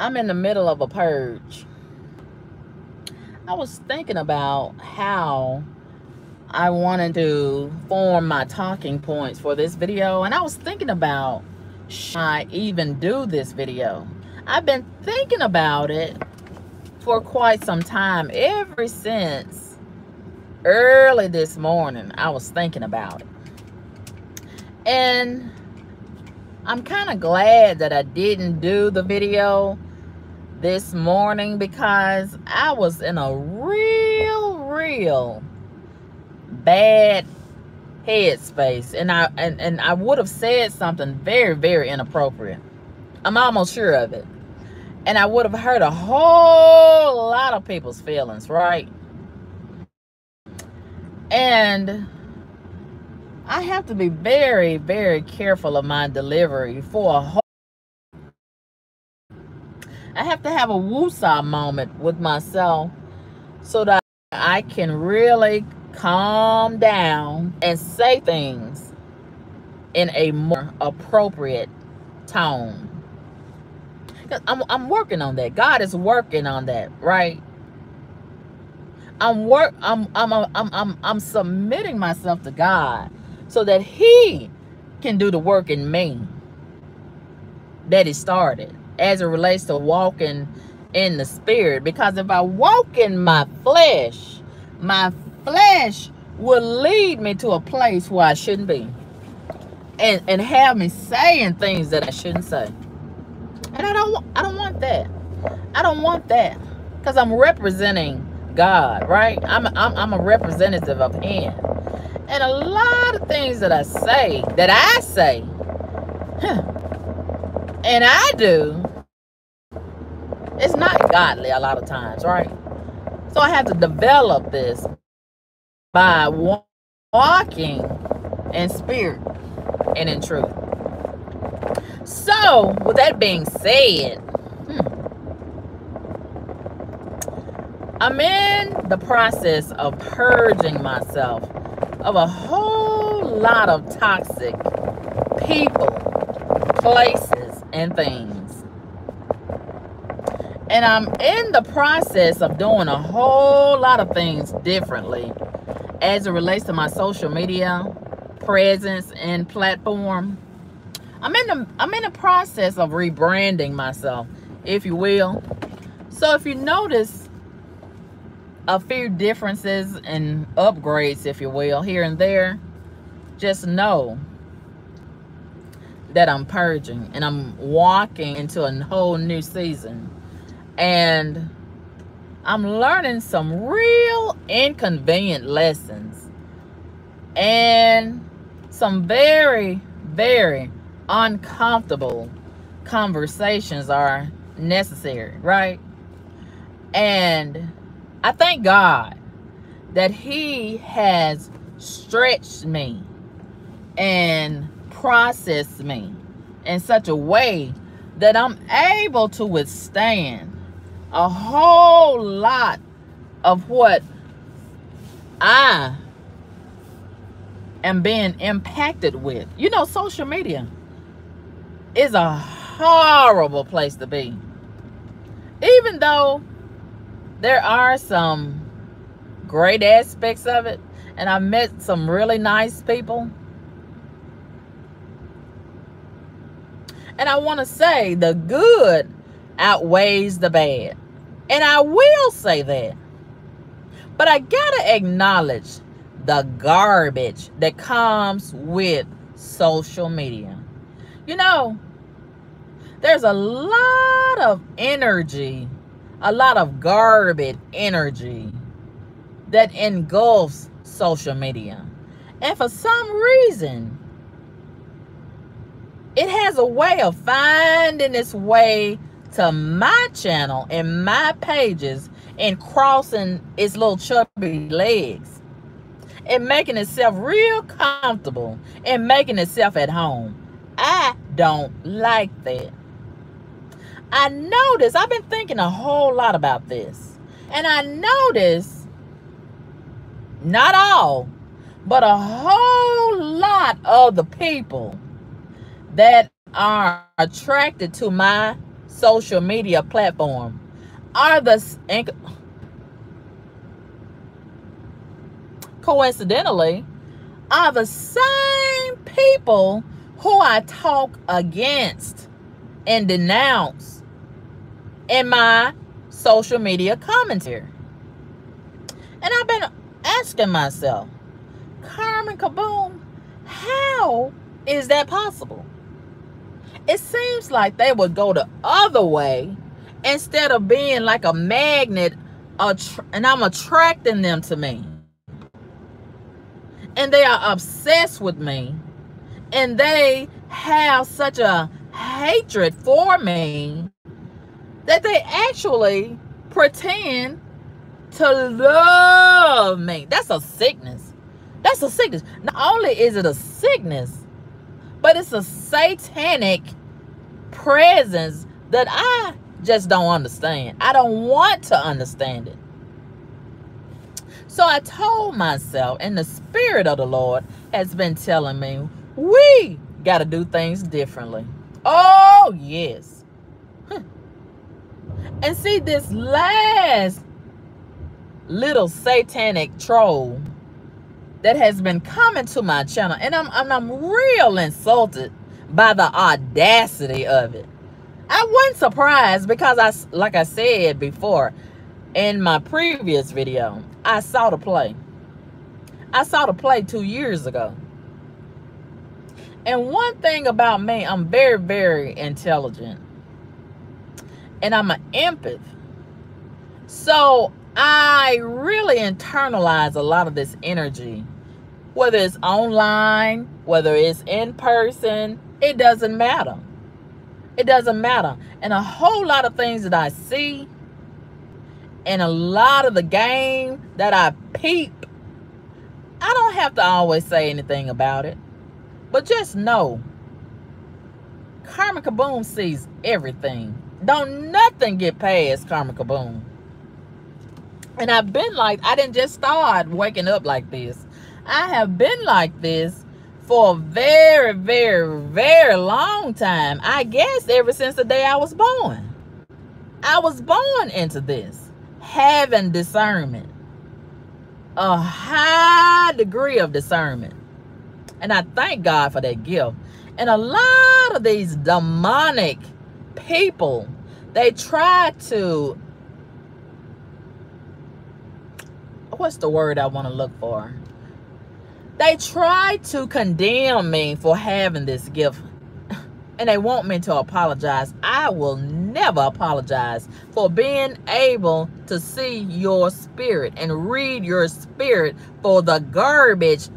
I'm in the middle of a purge. I was thinking about how I wanted to form my talking points for this video. And I was thinking about, should I even do this video? I've been thinking about it for quite some time. Ever since early this morning, I was thinking about it. And I'm kind of glad that I didn't do the video this morning because I was in a real, real bad headspace. And I and, and I would have said something very, very inappropriate. I'm almost sure of it. And I would have hurt a whole lot of people's feelings, right? And I have to be very, very careful of my delivery for a whole I have to have a woosah moment with myself so that I can really calm down and say things in a more appropriate tone. I'm, I'm working on that. God is working on that, right? I'm work I'm I'm I'm I'm I'm submitting myself to God so that he can do the work in me that he started as it relates to walking in the spirit. Because if I walk in my flesh, my flesh will lead me to a place where I shouldn't be. And and have me saying things that I shouldn't say. And I don't I don't want that. I don't want that. Because I'm representing God, right? I'm, I'm, I'm a representative of him. And a lot of things that I say, that I say, huh, and I do, it's not godly a lot of times, right? So I have to develop this by walking in spirit and in truth. So, with that being said, hmm, I'm in the process of purging myself of a whole lot of toxic people, places, and things. And I'm in the process of doing a whole lot of things differently as it relates to my social media presence and platform. I'm in the I'm in the process of rebranding myself, if you will. So if you notice a few differences and upgrades, if you will, here and there, just know that I'm purging and I'm walking into a whole new season and I'm learning some real inconvenient lessons and some very, very uncomfortable conversations are necessary, right? And I thank God that He has stretched me and processed me in such a way that I'm able to withstand a whole lot of what I am being impacted with. You know, social media is a horrible place to be. Even though there are some great aspects of it, and I met some really nice people. And I want to say the good outweighs the bad. And I will say that. But I gotta acknowledge the garbage that comes with social media. You know, there's a lot of energy, a lot of garbage energy that engulfs social media. And for some reason, it has a way of finding its way to my channel and my pages and crossing its little chubby legs and making itself real comfortable and making itself at home. I don't like that. I notice, I've been thinking a whole lot about this. And I notice, not all, but a whole lot of the people that are attracted to my social media platform are the coincidentally are the same people who I talk against and denounce in my social media commentary. And I've been asking myself, Carmen CaBoom, how is that possible? It seems like they would go the other way instead of being like a magnet and I'm attracting them to me. And they are obsessed with me. And they have such a hatred for me that they actually pretend to love me. That's a sickness. That's a sickness. Not only is it a sickness, but it's a satanic presence that I just don't understand. I don't want to understand it. So I told myself, and the Spirit of the Lord has been telling me, we got to do things differently. Oh, yes. And see, this last little satanic troll that has been coming to my channel, and I'm, I'm, I'm real insulted by the audacity of it. I wasn't surprised because I, like I said before in my previous video, I saw the play. I saw the play two years ago. And one thing about me, I'm very, very intelligent. And I'm an empath. So I really internalize a lot of this energy. Whether it's online, whether it's in person, it doesn't matter. It doesn't matter. And a whole lot of things that I see and a lot of the game that I peep, I don't have to always say anything about it. But just know, Karma CaBoom sees everything. Don't nothing get past Karma CaBoom. And I've been like, I didn't just start waking up like this. I have been like this for a very, very, very long time. I guess ever since the day I was born. I was born into this, having discernment, a high degree of discernment. And I thank God for that gift. And a lot of these demonic people, they try to, what's the word I want to look for? They try to condemn me for having this gift and they want me to apologize. I will never apologize for being able to see your spirit and read your spirit for the garbage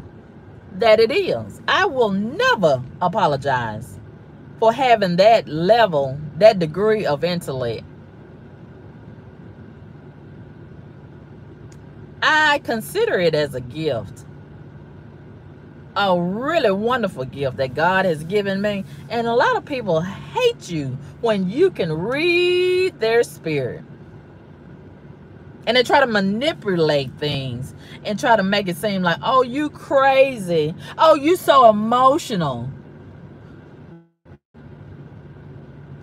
that it is. I will never apologize for having that level, that degree of intellect. I consider it as a gift a really wonderful gift that God has given me. And a lot of people hate you when you can read their spirit. And they try to manipulate things and try to make it seem like, oh, you crazy. Oh, you so emotional.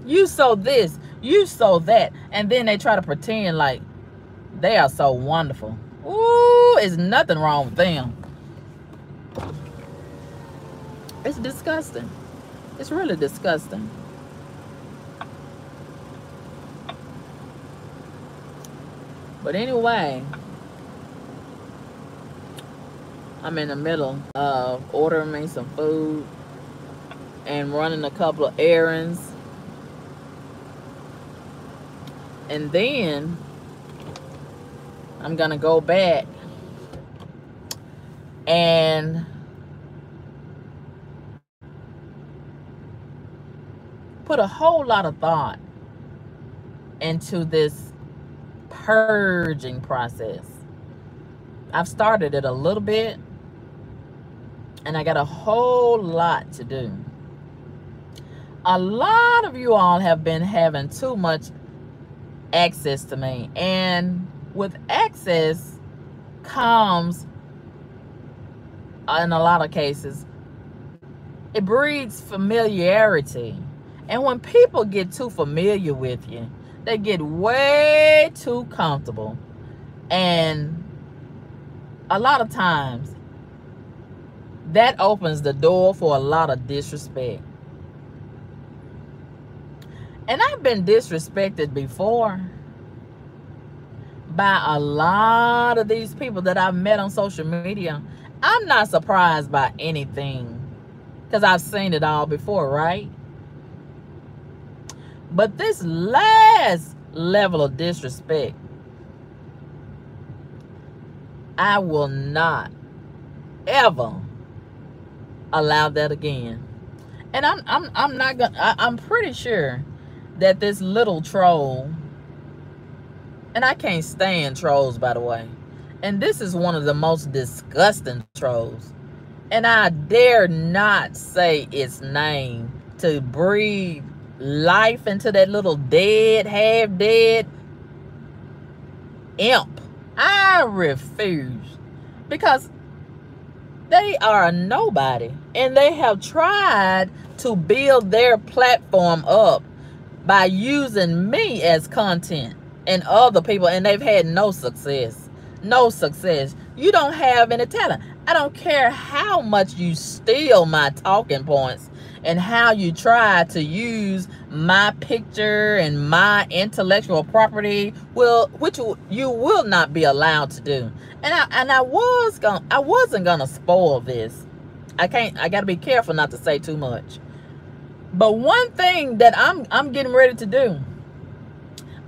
You so this, you so that. And then they try to pretend like they are so wonderful. Ooh, there's nothing wrong with them. It's disgusting. It's really disgusting. But anyway, I'm in the middle of ordering me some food and running a couple of errands. And then I'm going to go back and put a whole lot of thought into this purging process. I've started it a little bit and I got a whole lot to do. A lot of you all have been having too much access to me and with access comes in a lot of cases it breeds familiarity And when people get too familiar with you, they get way too comfortable. And a lot of times, that opens the door for a lot of disrespect. And I've been disrespected before by a lot of these people that I've met on social media. I'm not surprised by anything because I've seen it all before, right? But this last level of disrespect, I will not ever allow that again. And I'm I'm I'm not gonna I'm pretty sure that this little troll and I can't stand trolls by the way. And this is one of the most disgusting trolls. And I dare not say its name to breathe life into that little dead, half dead imp. I refuse. Because they are nobody. And they have tried to build their platform up by using me as content and other people. And they've had no success. No success. You don't have any talent. I don't care how much you steal my talking points and how you try to use my picture and my intellectual property will which you will not be allowed to do. And i and i was going i wasn't gonna spoil this. I can't i gotta be careful not to say too much. But one thing that i'm i'm getting ready to do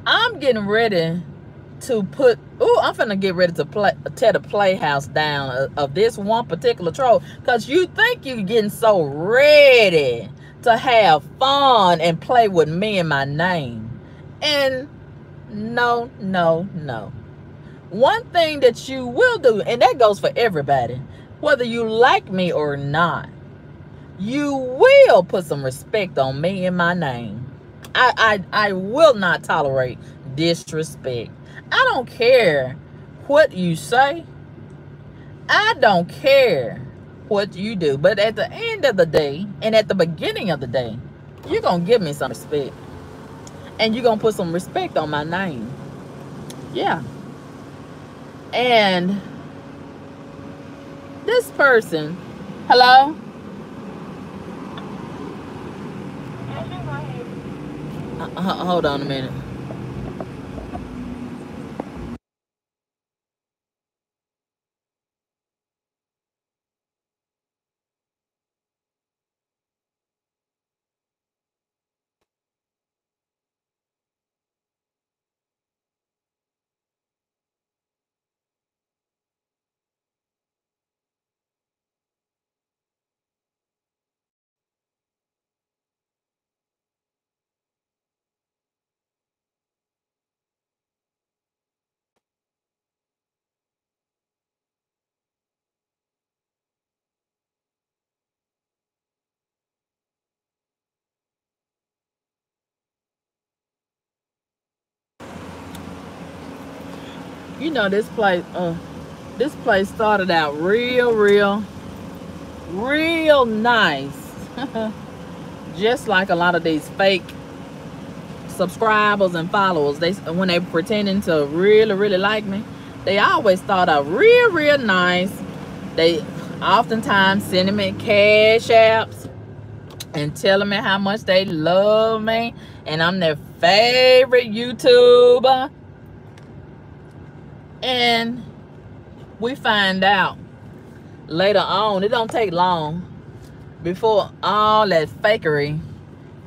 i'm getting ready to put oh i'm gonna get ready to play tear the playhouse down of, of this one particular troll because you think you're getting so ready to have fun and play with me and my name. And no no no. One thing that you will do and that goes for everybody whether you like me or not you will put some respect on me and my name. I i, I will not tolerate disrespect I don't care what you say. I don't care what you do. But at the end of the day, and at the beginning of the day, you're going to give me some respect. And you're going to put some respect on my name. Yeah. And this person, hello? Uh, hold on a minute. You know this place uh this place started out real real real nice. Just like a lot of these fake subscribers and followers. They when they pretending to really really like me they always start out real real nice. They oftentimes sending me cash apps and telling me how much they love me. And i'm their favorite youtuber and we find out later on, it don't take long before all that fakery,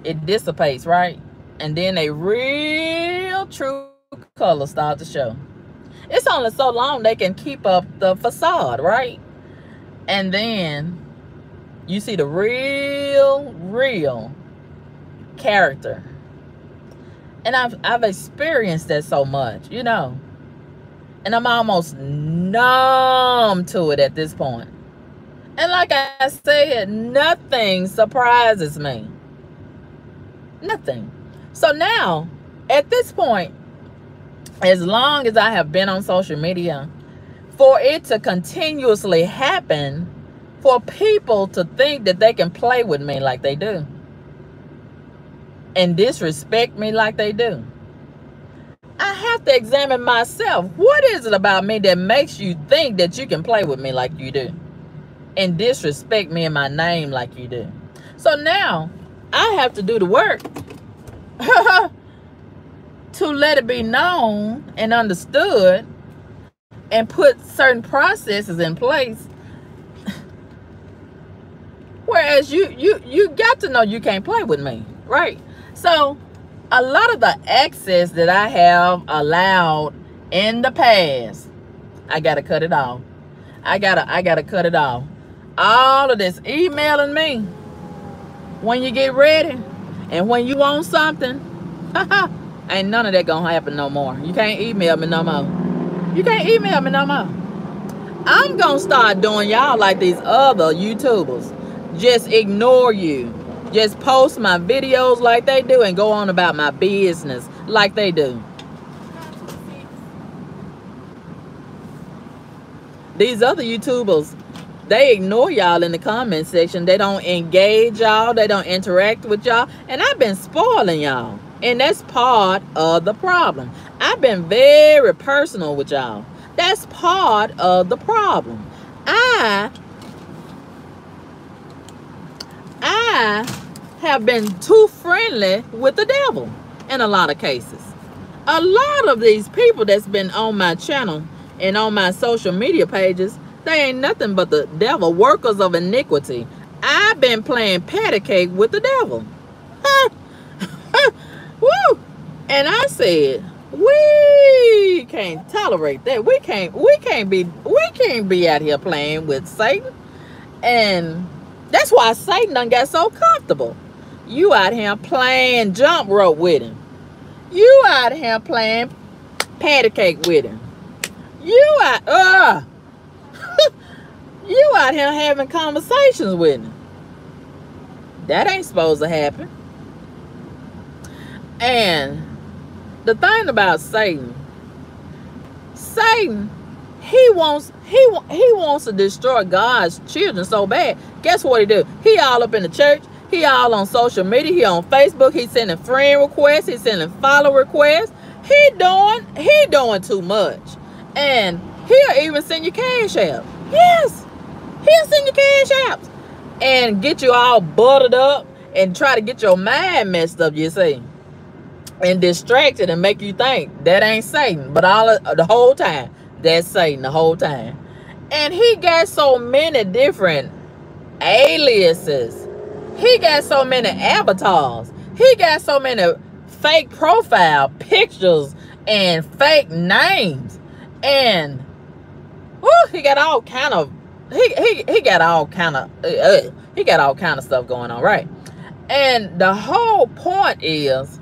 it dissipates, right? And then a real true color start to show. It's only so long they can keep up the facade, right? And then you see the real, real character. And I've I've experienced that so much, you know. And I'm almost numb to it at this point. And like I said, nothing surprises me. Nothing. So now, at this point, as long as I have been on social media, for it to continuously happen, for people to think that they can play with me like they do. and disrespect me like they do. I have to examine myself. What is it about me that makes you think that you can play with me like you do? And disrespect me and my name like you do. So now I have to do the work to let it be known and understood and put certain processes in place whereas you you you got to know you can't play with me right so a lot of the access that i have allowed in the past i gotta cut it off i gotta i gotta cut it off all of this emailing me when you get ready and when you want something ain't none of that gonna happen no more you can't email me no more you can't email me no more. I'm gonna start doing y'all like these other YouTubers. Just ignore you. Just post my videos like they do and go on about my business like they do. These other YouTubers, they ignore y'all in the comment section. They don't engage y'all. They don't interact with y'all. And I've been spoiling y'all. And that's part of the problem. I've been very personal with y'all. That's part of the problem. I I have been too friendly with the devil in a lot of cases. A lot of these people that's been on my channel and on my social media pages, they ain't nothing but the devil, workers of iniquity. I've been playing patty cake with the devil. Woo! And I said, we can't tolerate that. We can't we can't be we can't be out here playing with Satan. And that's why Satan done got so comfortable. You out here playing jump rope with him. You out here playing patty cake with him. You out uh you out here having conversations with him. That ain't supposed to happen. And the thing about Satan, Satan, he wants he he wants to destroy God's children so bad. Guess what he do? He all up in the church. He all on social media. He on Facebook. He sending friend requests. He sending follow requests. He doing he doing too much. And he'll even send you cash app. Yes, he'll send you cash apps and get you all buttered up and try to get your mind messed up. You see and distracted and make you think that ain't Satan. But all the whole time, that's Satan the whole time. And he got so many different aliases. He got so many avatars. He got so many fake profile pictures and fake names. And whoo, he got all kind of he he he got all kind of uh, uh, he got all kind of stuff going on, right? And the whole point is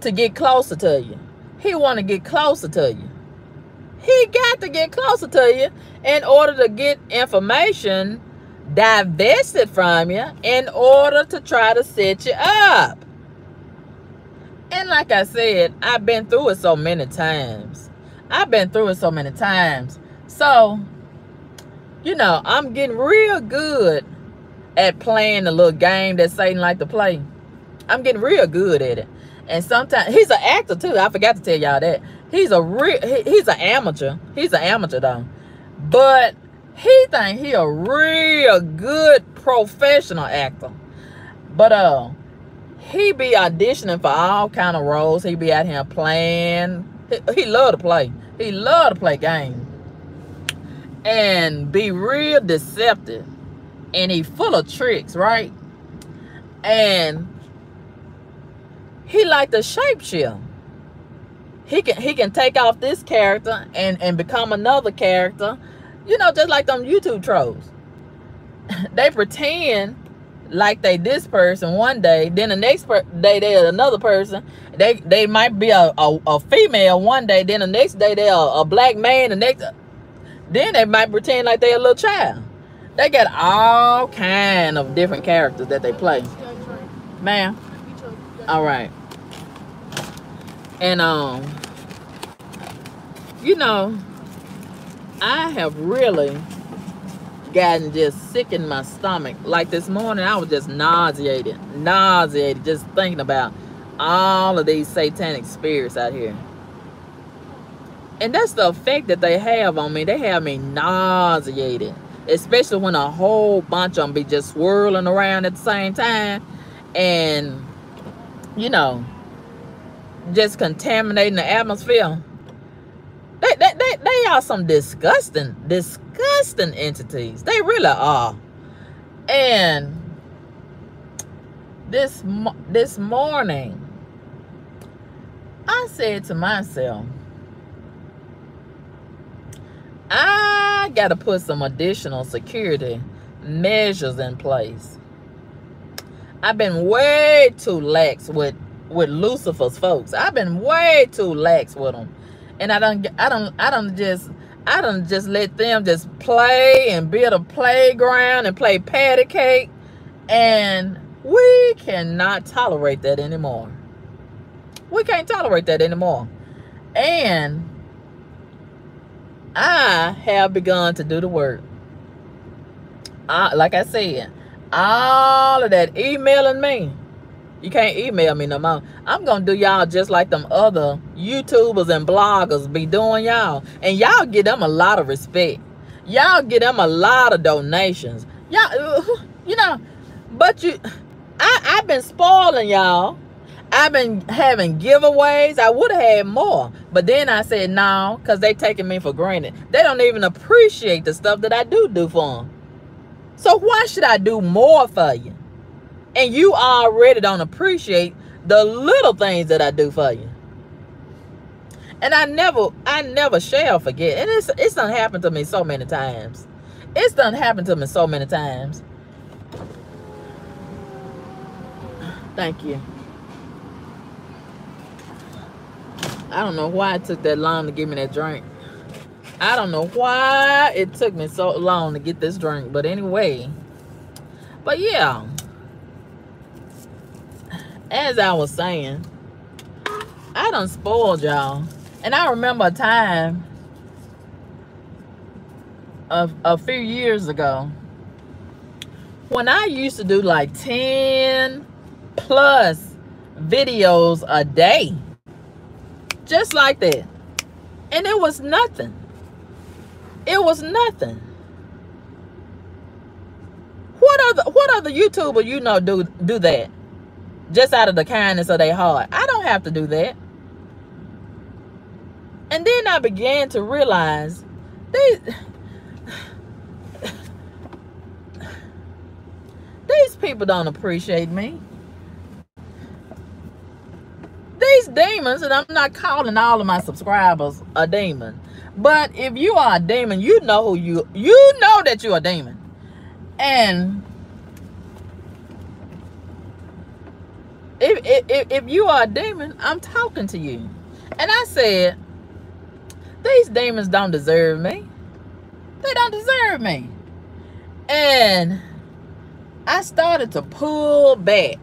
to get closer to you. He want to get closer to you. He got to get closer to you in order to get information divested from you in order to try to set you up. And like I said, I've been through it so many times. I've been through it so many times. So, you know, I'm getting real good at playing the little game that Satan like to play. I'm getting real good at it. And sometimes he's an actor too. I forgot to tell y'all that. He's a real he, he's an amateur. He's an amateur though. But he think he a real good professional actor. But uh he be auditioning for all kind of roles. He be out here playing. He, he love to play. He love to play games. And be real deceptive. And he full of tricks, right? And he like the shapeshift. He can he can take off this character and and become another character. You know, just like them YouTube trolls. they pretend like they this person one day, then the next day they're another person. They they might be a, a, a, female one day, then the next day they're a, a black man, the next then they might pretend like they're a little child. They got all kind of different characters that they play. Ma'am. All right. And um, you know, I have really gotten just sick in my stomach. Like this morning, I was just nauseated, nauseated, just thinking about all of these satanic spirits out here. And that's the effect that they have on me. They have me nauseated. Especially when a whole bunch of them be just swirling around at the same time. And, you know, just contaminating the atmosphere. They, they, they, they are some disgusting, disgusting entities. They really are. And this this morning, I said to myself, I got to put some additional security measures in place. I've been way too lax with with Lucifer's folks. I've been way too lax with them. And I don't I don't I don't just I don't just let them just play and build a playground and play patty cake. And we cannot tolerate that anymore. We can't tolerate that anymore. And I have begun to do the work. I, like I said, all of that emailing me. You can't email me no more. I'm going to do y'all just like them other YouTubers and bloggers be doing y'all. And y'all get them a lot of respect. Y'all get them a lot of donations. Y'all, you know, but you, I, I've been spoiling y'all I've been having giveaways. I would have had more. But then I said no, because they taking me for granted. They don't even appreciate the stuff that I do do for them. So why should I do more for you? And you already don't appreciate the little things that I do for you. And I never, I never shall forget. And it's it's done happened to me so many times. It's done happened to me so many times. Thank you. I don't know why it took that long to give me that drink. I don't know why it took me so long to get this drink. But anyway. But yeah. As I was saying. I done spoiled y'all. And I remember a time. A, a few years ago. When I used to do like 10 plus videos a day just like that. And it was nothing. It was nothing. What other what other YouTuber you know do do that? Just out of the kindness of their heart. I don't have to do that. And then I began to realize these these people don't appreciate me these demons, and I'm not calling all of my subscribers a demon, but if you are a demon, you know who you you know that you're a demon, and if if if you are a demon, I'm talking to you, and I said, these demons don't deserve me. They don't deserve me, and I started to pull back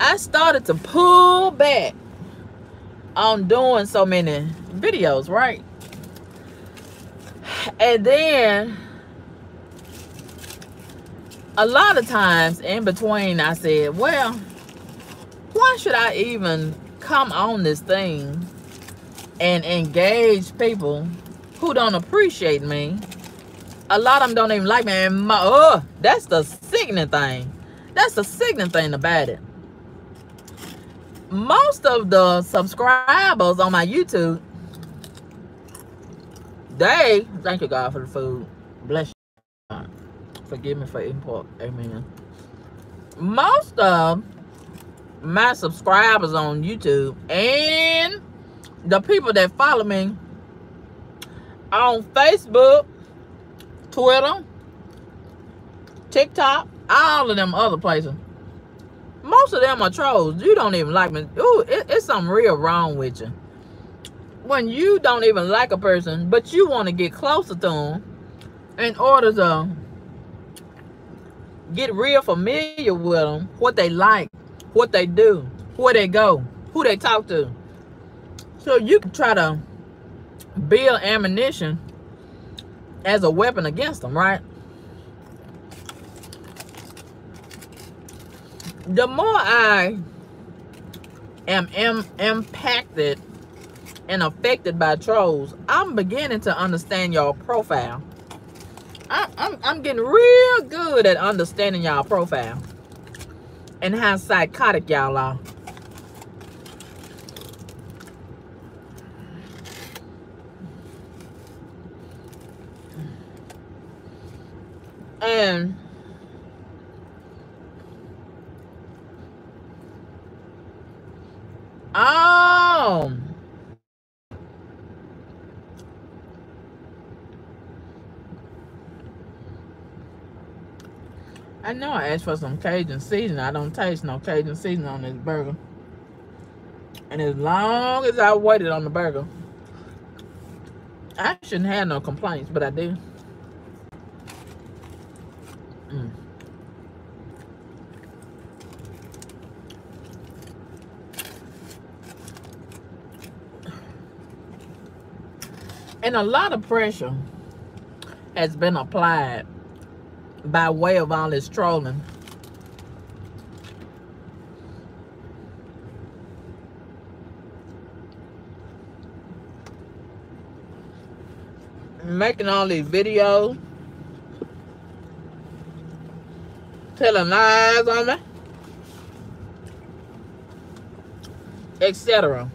I started to pull back on doing so many videos, right? And then a lot of times in between, I said, well, why should I even come on this thing and engage people who don't appreciate me? A lot of them don't even like me. And my, oh, that's the sickening thing. That's the sickening thing about it most of the subscribers on my YouTube, they thank you God for the food. Bless you. Forgive me for import. Amen. Most of my subscribers on YouTube and the people that follow me on Facebook, Twitter, TikTok, all of them other places most of them are trolls. You don't even like me. Ooh, it, it's something real wrong with you. When you don't even like a person, but you want to get closer to them in order to get real familiar with them, what they like, what they do, where they go, who they talk to. So you can try to build ammunition as a weapon against them, right? The more I am, am impacted and affected by trolls, I'm beginning to understand y'all profile. I, I'm, I'm getting real good at understanding y'all profile and how psychotic y'all are. And um I know I asked for some Cajun seasoning. I don't taste no Cajun seasoning on this burger. And as long as I waited on the burger, I shouldn't have no complaints, but I do. Mm. And a lot of pressure has been applied by way of all this trolling. Making all these videos. Telling lies on me. Etc.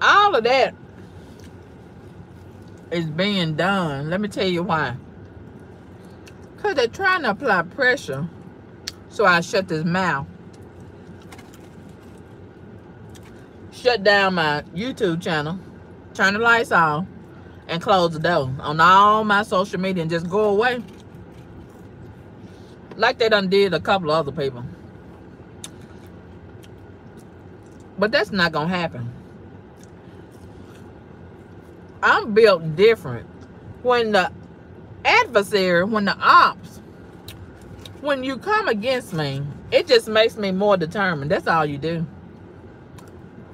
All of that is being done. Let me tell you why. Because they're trying to apply pressure. So I shut this mouth. Shut down my YouTube channel. Turn the lights off. And close the door on all my social media and just go away. Like they done did a couple of other people. But that's not going to happen. I'm built different. When the adversary, when the ops, when you come against me, it just makes me more determined. That's all you do.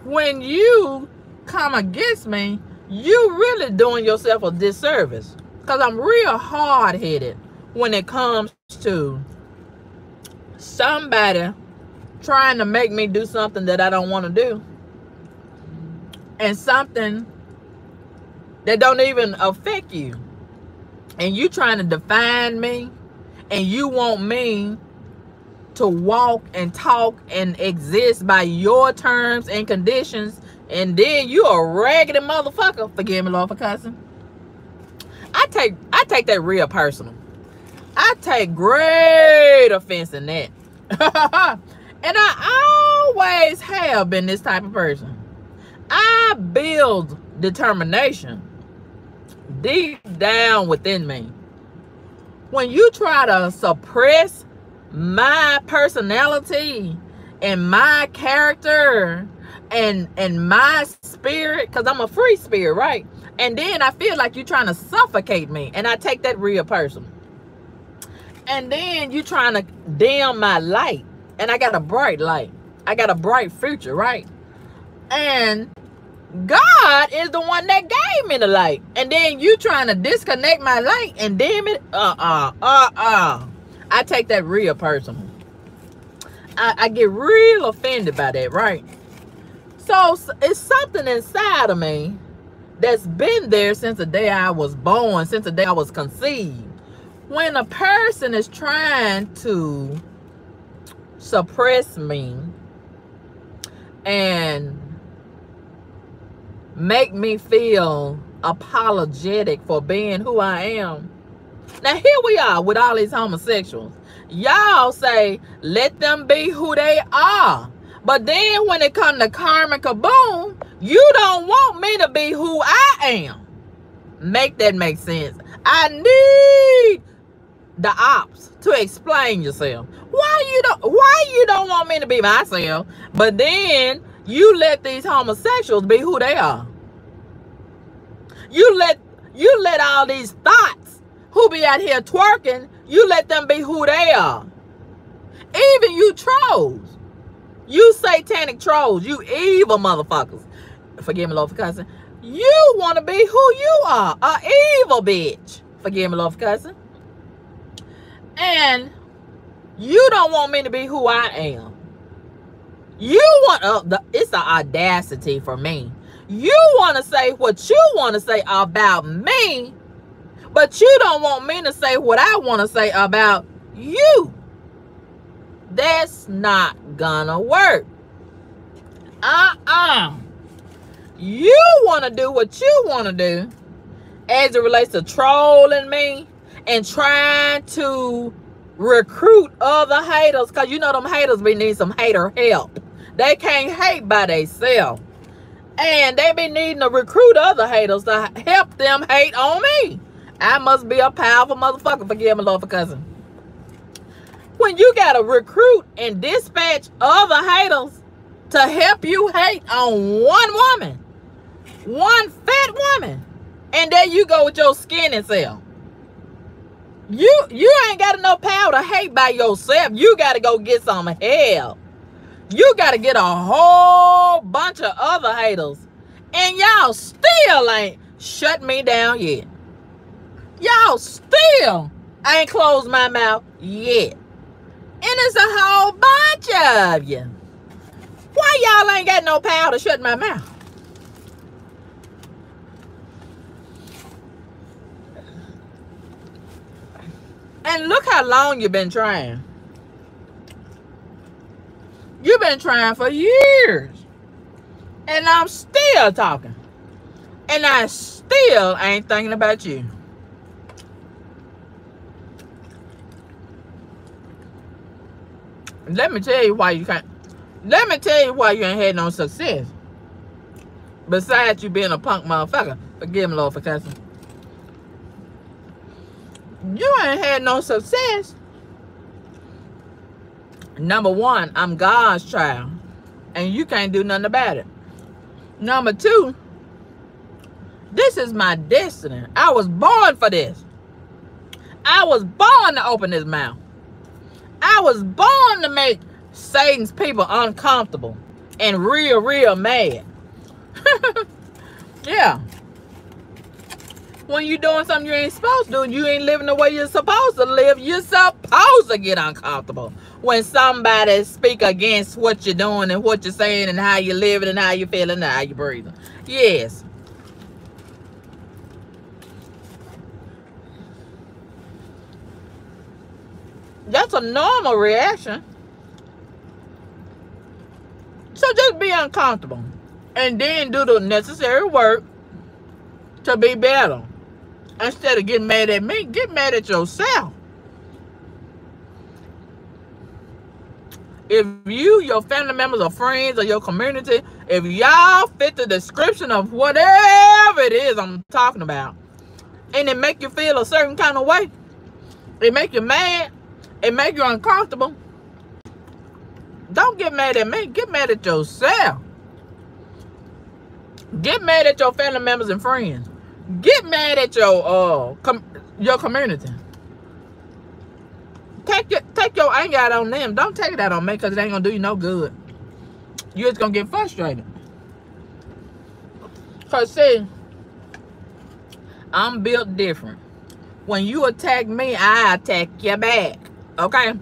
When you come against me, you really doing yourself a disservice. Because I'm real hard-headed when it comes to somebody trying to make me do something that I don't want to do. And something that don't even affect you and you trying to define me and you want me to walk and talk and exist by your terms and conditions and then you a raggedy motherfucker. Forgive me lord for cussing. I take i take that real personal. I take great offense in that. And i always have been this type of person. I build determination deep down within me. When you try to suppress my personality and my character and and my spirit, because I'm a free spirit, right? And then I feel like you're trying to suffocate me. And I take that real person. And then you're trying to dim my light. And I got a bright light. I got a bright future, right? And God is the one that gave me the light. And then you trying to disconnect my light and damn it? Uh-uh. Uh-uh. I take that real personal. I, I get real offended by that, right? So it's something inside of me that's been there since the day I was born, since the day I was conceived. When a person is trying to suppress me and make me feel apologetic for being who I am. Now here we are with all these homosexuals. Y'all say, let them be who they are. But then when it comes to karma CaBoom, you don't want me to be who I am. Make that make sense. I need the ops to explain yourself. Why you don't why you don't want me to be myself? But then you let these homosexuals be who they are. You let you let all these thoughts who be out here twerking, you let them be who they are. Even you trolls. You satanic trolls. You evil motherfuckers. Forgive me, Lord, for cussing. You want to be who you are, a evil bitch. Forgive me, love cousin. And you don't want me to be who I am. You want uh, the it's the audacity for me. You want to say what you want to say about me, but you don't want me to say what I want to say about you. That's not gonna work. Uh-uh. You want to do what you want to do as it relates to trolling me and trying to recruit other haters because you know them haters be need some hater help. They can't hate by themselves. And they be needing to recruit other haters to help them hate on me. I must be a powerful motherfucker. Forgive me, Lord, for cousin. When you got to recruit and dispatch other haters to help you hate on one woman, one fat woman, and then you go with your skinny self. You you ain't got enough power to hate by yourself. You got to go get some help. You got to get a whole bunch of other haters. And y'all still ain't shut me down yet. Y'all still ain't closed my mouth yet. And it's a whole bunch of you. Why y'all ain't got no power to shut my mouth? And look how long you've been trying. You've been trying for years. And I'm still talking. And I still ain't thinking about you. Let me tell you why you can't. Let me tell you why you ain't had no success. Besides you being a punk motherfucker. Forgive me, Lord, for cussing. You ain't had no success Number one, I'm God's child. And you can't do nothing about it. Number two, this is my destiny. I was born for this. I was born to open his mouth. I was born to make Satan's people uncomfortable and real, real mad. yeah when you're doing something you ain't supposed to do you ain't living the way you're supposed to live, you're supposed to get uncomfortable. When somebody speak against what you're doing and what you're saying and how you're living and how you're feeling and how you're breathing. Yes. That's a normal reaction. So just be uncomfortable and then do the necessary work to be better. Instead of getting mad at me, get mad at yourself. If you, your family members or friends or your community, if y'all fit the description of whatever it is I'm talking about, and it make you feel a certain kind of way, it make you mad, it make you uncomfortable, don't get mad at me. Get mad at yourself. Get mad at your family members and friends. Get mad at your uh com your community. Take your take your anger out on them. Don't take it out on me because it ain't gonna do you no good. You're just gonna get frustrated. Cause see, I'm built different. When you attack me, I attack you back. Okay?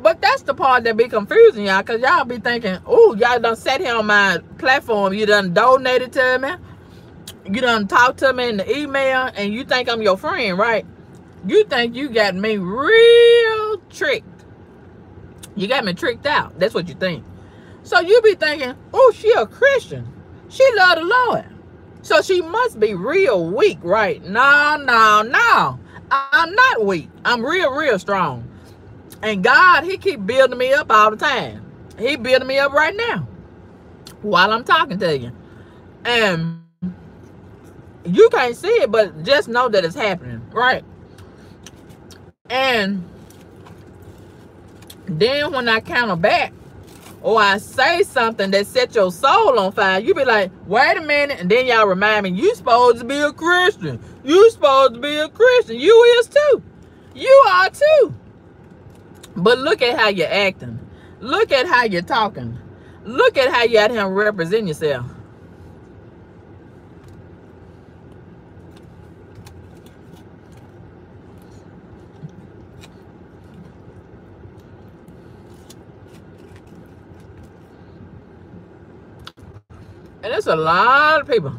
But that's the part that be confusing y'all, because y'all be thinking, oh, y'all done sat here on my platform, you done donated to me, you done talked to me in the email and you think I'm your friend, right? You think you got me real tricked. You got me tricked out. That's what you think. So you be thinking, oh, she a Christian. She love the Lord. So she must be real weak, right? No, no, no. I'm not weak. I'm real, real strong. And God, he keep building me up all the time. He building me up right now while I'm talking to you. And you can't see it, but just know that it's happening, right? And then when I counter back, or I say something that set your soul on fire, you be like, wait a minute. And then y'all remind me, you supposed to be a Christian. You supposed to be a Christian. You is too. You are too. But look at how you're acting. Look at how you're talking. Look at how you out here represent yourself. And there's a lot of people.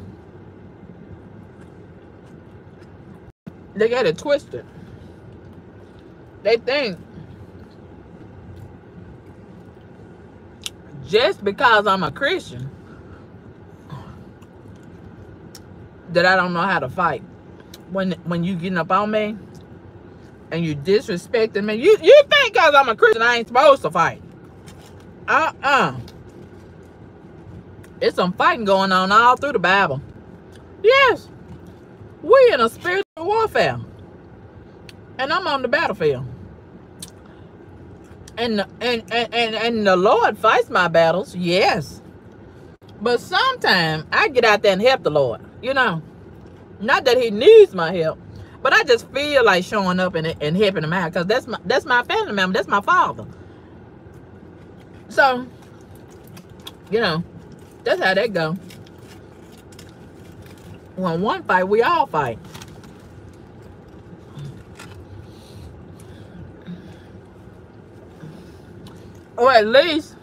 They got it twisted. They think just because I'm a Christian that I don't know how to fight. When when you getting up on me and you disrespecting me, you you think because I'm a Christian I ain't supposed to fight. Uh-uh. It's some fighting going on all through the Bible. Yes. We in a spiritual warfare. And I'm on the battlefield. And, and, and, and, and the Lord fights my battles, yes. But sometimes I get out there and help the Lord, you know. Not that he needs my help, but I just feel like showing up and, and helping him out because that's my that's my family member, that's my father. So, you know, that's how that go. When one fight, we all fight. Or at least,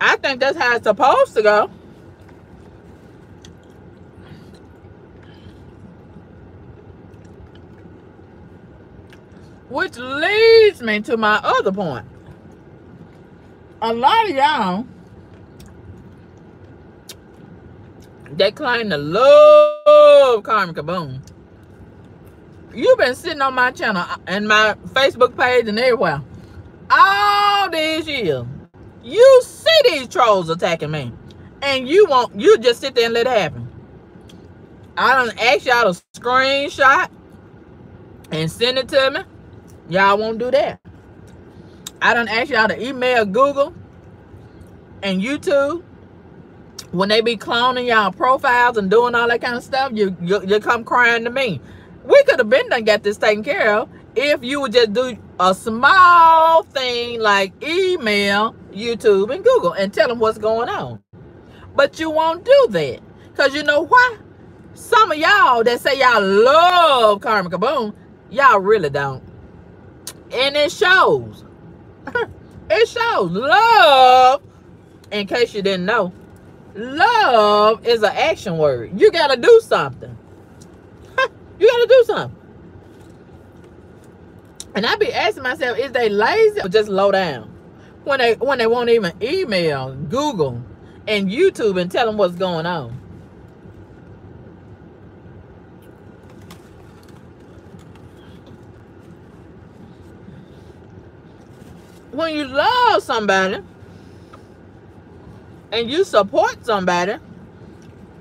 I think that's how it's supposed to go. Which leads me to my other point. A lot of y'all they claim to love Carmen CaBoom. You've been sitting on my channel uh, and my Facebook page and everywhere all these years. You see these trolls attacking me. And you won't, you just sit there and let it happen. I don't ask y'all to screenshot and send it to me. Y'all won't do that. I don't ask y'all to email Google and YouTube when they be cloning y'all profiles and doing all that kind of stuff. You, you you come crying to me. We could have been done got this taken care of if you would just do a small thing like email YouTube and Google and tell them what's going on. But you won't do that. Because you know why? Some of y'all that say y'all love Karma CaBoom, y'all really don't. And it shows. it shows. Love, in case you didn't know, love is an action word. You got to do something. you got to do something. And I be asking myself, is they lazy or just low down? When they when they won't even email, Google, and YouTube and tell them what's going on. When you love somebody and you support somebody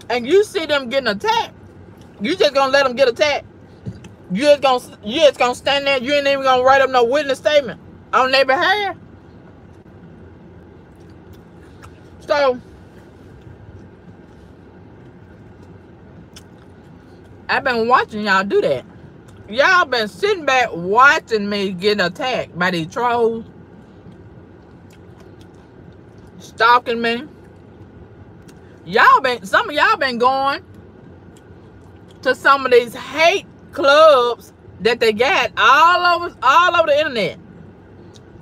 and you see them getting attacked, you just gonna let them get attacked? You just gonna you just gonna stand there. You ain't even gonna write up no witness statement on their behalf. So I've been watching y'all do that. Y'all been sitting back watching me get attacked by these trolls. Stalking me. Y'all been some of y'all been going to some of these hate clubs that they got all over all over the internet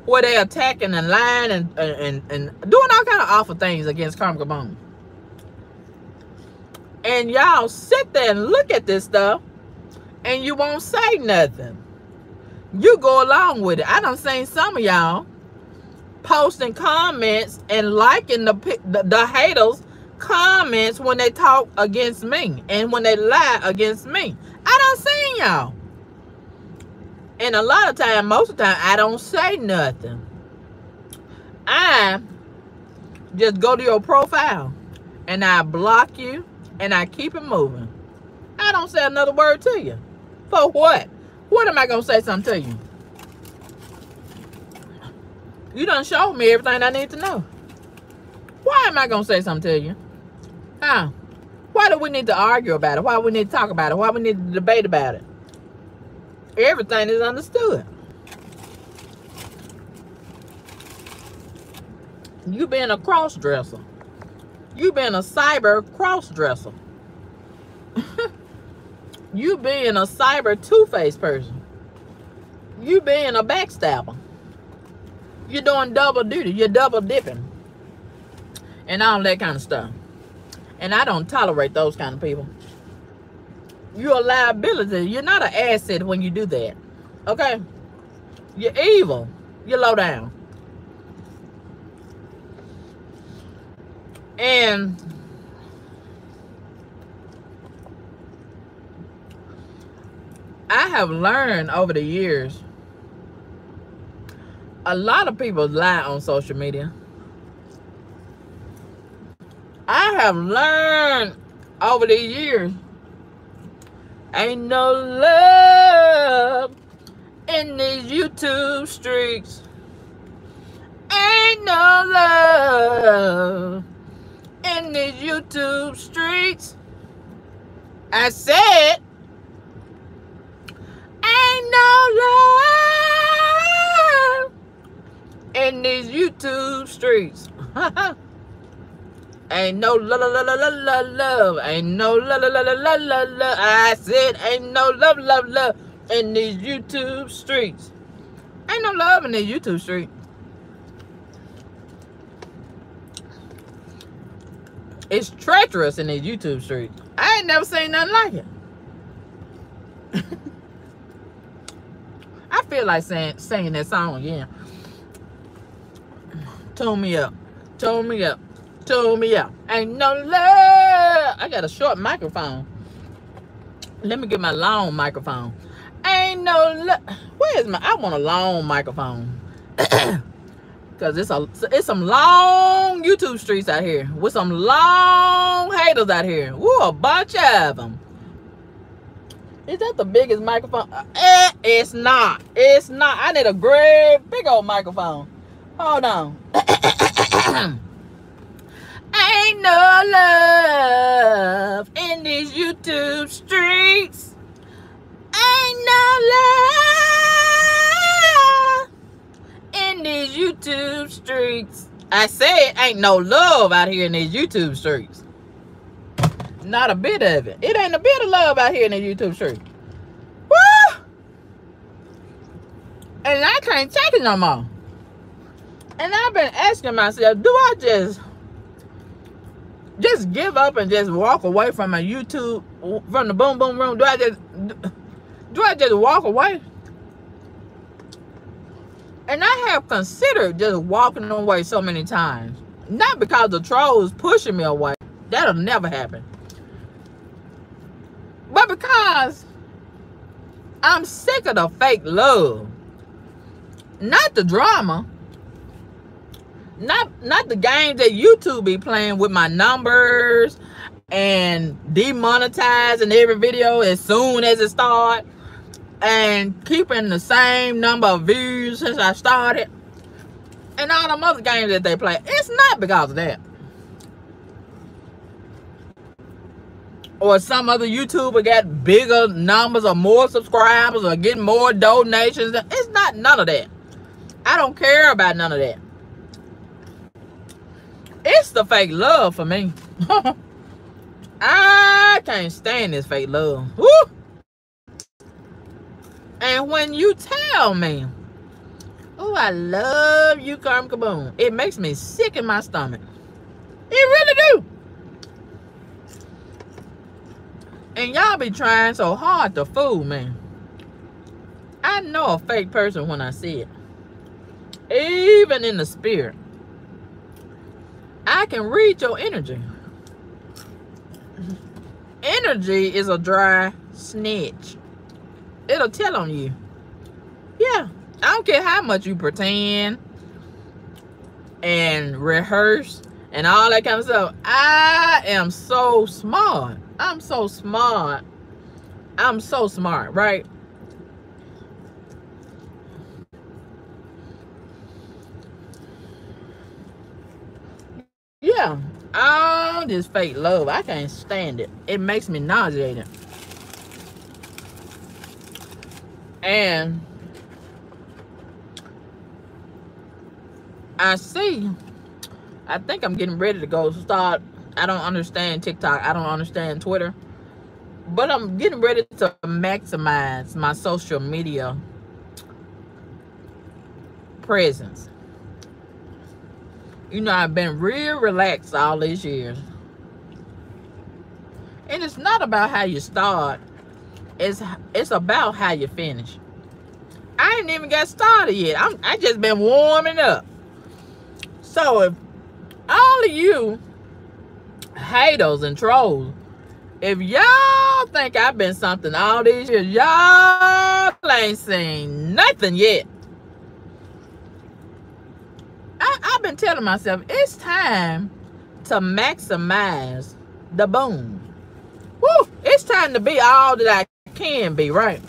where they attacking and lying and and, and doing all kind of awful things against Karma CaBoom. And y'all sit there and look at this stuff and you won't say nothing. You go along with it. I don't seen some of y'all posting comments and liking the, the, the haters comments when they talk against me and when they lie against me. I don't see y'all. And a lot of time, most of the time, I don't say nothing. I just go to your profile and I block you and I keep it moving. I don't say another word to you. For what? What am I going to say something to you? You done showed me everything I need to know. Why am I going to say something to you? Huh? Why do we need to argue about it? Why we need to talk about it? Why we need to debate about it? Everything is understood. You being a cross dresser. You being a cyber cross dresser. you being a cyber two-faced person. You being a backstabber. You're doing double duty. You're double dipping. And all that kind of stuff. And I don't tolerate those kind of people. You're a liability. You're not an asset when you do that. Okay? You're evil. You're low down. And I have learned over the years a lot of people lie on social media. I have learned over the years ain't no love in these YouTube streets. Ain't no love in these YouTube streets. I said, ain't no love in these YouTube streets. ain't no la la la la la la love. Ain't no la la la la la la la. I said, ain't no love, love, love in these YouTube streets. Ain't no love in these YouTube streets. It's treacherous in these YouTube streets. I ain't never seen nothing like it. I feel like saying singing that song again. Tune me up. Tune me up. Tune me up. Ain't no love. I got a short microphone. Let me get my long microphone. Ain't no love. Where's my? I want a long microphone. Cause it's a it's some long YouTube streets out here with some long haters out here. Woo, a bunch of them. Is that the biggest microphone? Uh, eh, it's not. It's not. I need a great big old microphone. Hold on. Ain't no love in these YouTube streets. Ain't no love in these YouTube streets. I said ain't no love out here in these YouTube streets. Not a bit of it. It ain't a bit of love out here in the YouTube street. Woo! And I can't take it no more. And I've been asking myself, do I just just give up and just walk away from my YouTube from the boom boom room? Do I just do I just walk away? And I have considered just walking away so many times. Not because the trolls pushing me away. That'll never happen. But because I'm sick of the fake love. Not the drama. Not not the games that YouTube be playing with my numbers and demonetizing every video as soon as it start and keeping the same number of views since I started and all them other games that they play. It's not because of that. or some other YouTuber got bigger numbers or more subscribers or getting more donations. It's not none of that. I don't care about none of that. It's the fake love for me. I can't stand this fake love. Woo! And when you tell me, oh, I love you, Carm CaBoom, it makes me sick in my stomach. It really do. And y'all be trying so hard to fool me. I know a fake person when I see it. Even in the spirit. I can read your energy. Energy is a dry snitch. It'll tell on you. Yeah. I don't care how much you pretend and rehearse and all that kind of stuff. I am so smart. I'm so smart. I'm so smart, right? Yeah, all this fake love, I can't stand it. It makes me nauseated. And I see, I think I'm getting ready to go start I don't understand TikTok. I don't understand Twitter. But I'm getting ready to maximize my social media presence. You know, I've been real relaxed all these years. And it's not about how you start. It's it's about how you finish. I ain't even got started yet. I'm I just been warming up. So if all of you haters and trolls, if y'all think I've been something all these years, y'all ain't seen nothing yet. I, I've been telling myself it's time to maximize the boom. Woo! It's time to be all that I can be, right?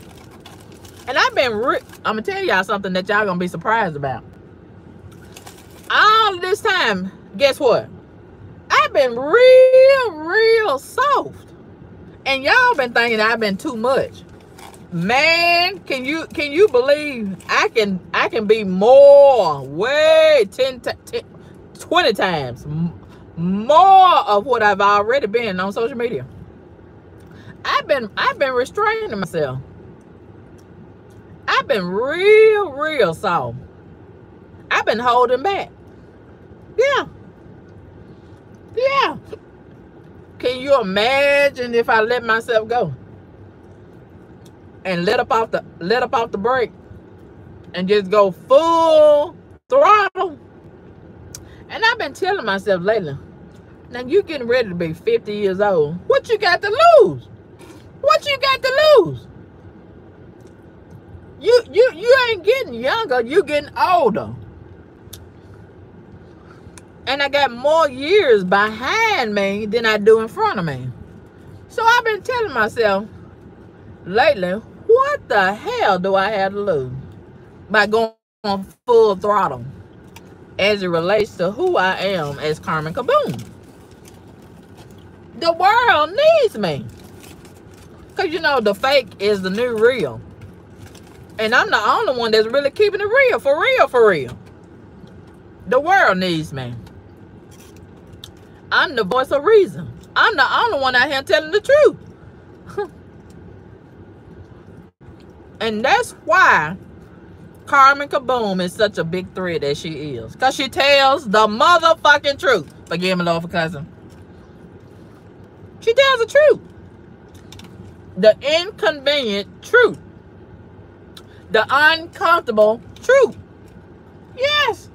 And I've been, I'm gonna tell y'all something that y'all gonna be surprised about. All this time, guess what? I've been real, real soft. And y'all been thinking I've been too much. Man, can you can you believe I can I can be more way 10, 10 20 times more of what I've already been on social media. I've been I've been restraining myself. I've been real, real soft. I've been holding back. Yeah. Yeah. Can you imagine if I let myself go? And let up off the let up off the brake and just go full throttle. And I've been telling myself lately, now you getting ready to be 50 years old. What you got to lose? What you got to lose? You you you ain't getting younger, you getting older. And I got more years behind me than I do in front of me. So I've been telling myself lately, what the hell do I have to lose by going on full throttle as it relates to who I am as Carmen CaBoom? The world needs me. Because, you know, the fake is the new real. And I'm the only one that's really keeping it real, for real, for real. The world needs me. I'm the voice of reason. I'm the only one out here telling the truth. And that's why Carmen CaBoom is such a big threat that she is. Because she tells the motherfucking truth. Forgive me, Lord, for cousin. She tells the truth. The inconvenient truth. The uncomfortable truth. Yes.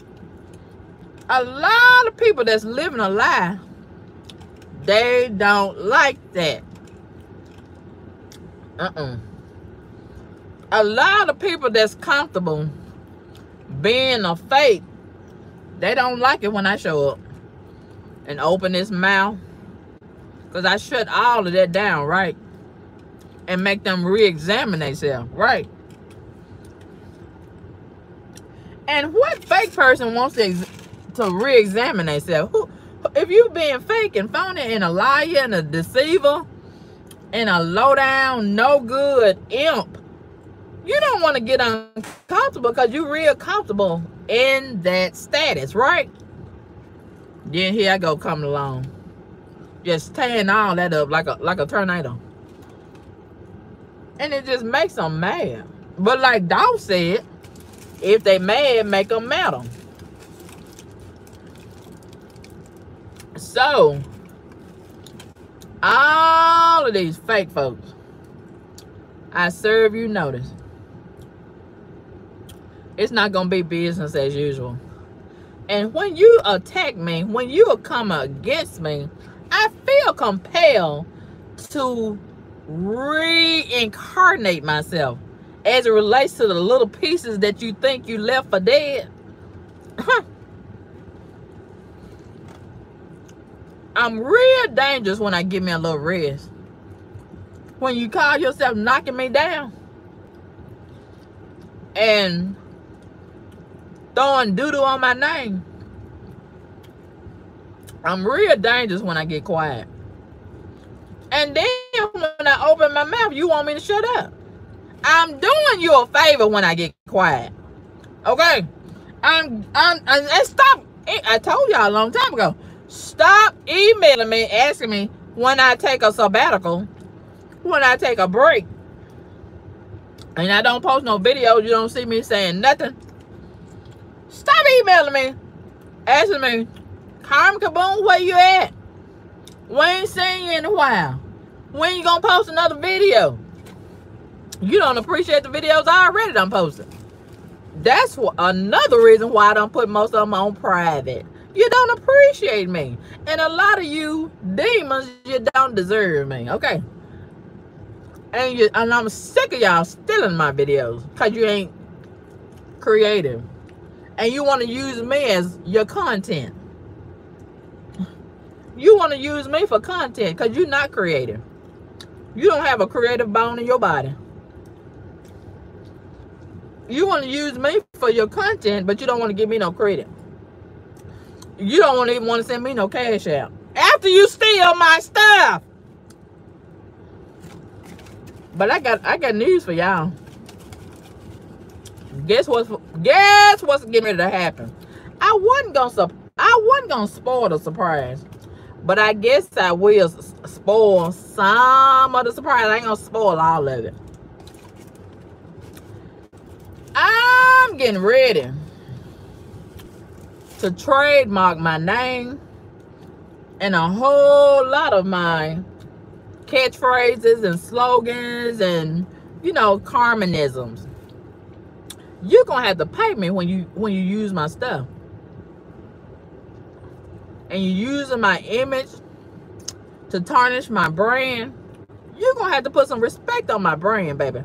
A lot of people that's living a lie, they don't like that. Uh-uh. A lot of people that's comfortable being a fake, they don't like it when I show up and open this mouth. Because I shut all of that down, right? And make them re-examine themselves, right? And what fake person wants to, to re-examine themselves? Who, if you being fake and phony and a liar and a deceiver and a low down, no good imp, you don't want to get uncomfortable because you're real comfortable in that status, right? Then here I go coming along. Just tearing all that up like a like a tornado. And it just makes them mad. But like Dolph said, if they mad, make them mad So, all of these fake folks, I serve you notice. It's not going to be business as usual. And when you attack me, when you come against me, I feel compelled to reincarnate myself as it relates to the little pieces that you think you left for dead. I'm real dangerous when I give me a little rest. When you call yourself knocking me down and throwing doodle on my name. I'm real dangerous when I get quiet. And then when I open my mouth, you want me to shut up. I'm doing you a favor when I get quiet. Okay? I'm, I'm, and stop. I told y'all a long time ago. Stop emailing me, asking me when I take a sabbatical, when I take a break. And I don't post no videos. You don't see me saying nothing. Stop emailing me, asking me, Carmen CaBoom, where you at? We ain't seen you in a while. When you gonna post another video? You don't appreciate the videos I already done posted. That's another reason why I don't put most of them on private. You don't appreciate me. And a lot of you demons, you don't deserve me. Okay. And you and I'm sick of y'all stealing my videos because you ain't creative. And you want to use me as your content. You want to use me for content because you're not creative. You don't have a creative bone in your body. You want to use me for your content, but you don't want to give me no credit. You don't want to even want to send me no cash out. After you steal my stuff. But I got I got news for y'all. Guess what? guess what's getting ready to happen? I wasn't gonna I wasn't gonna spoil the surprise. But I guess I will spoil some of the surprise. I ain't gonna spoil all of it. I'm getting ready to trademark my name and a whole lot of my catchphrases and slogans and you know carmenisms you're gonna have to pay me when you when you use my stuff and you're using my image to tarnish my brand, you're to have to put some respect on my brand, baby.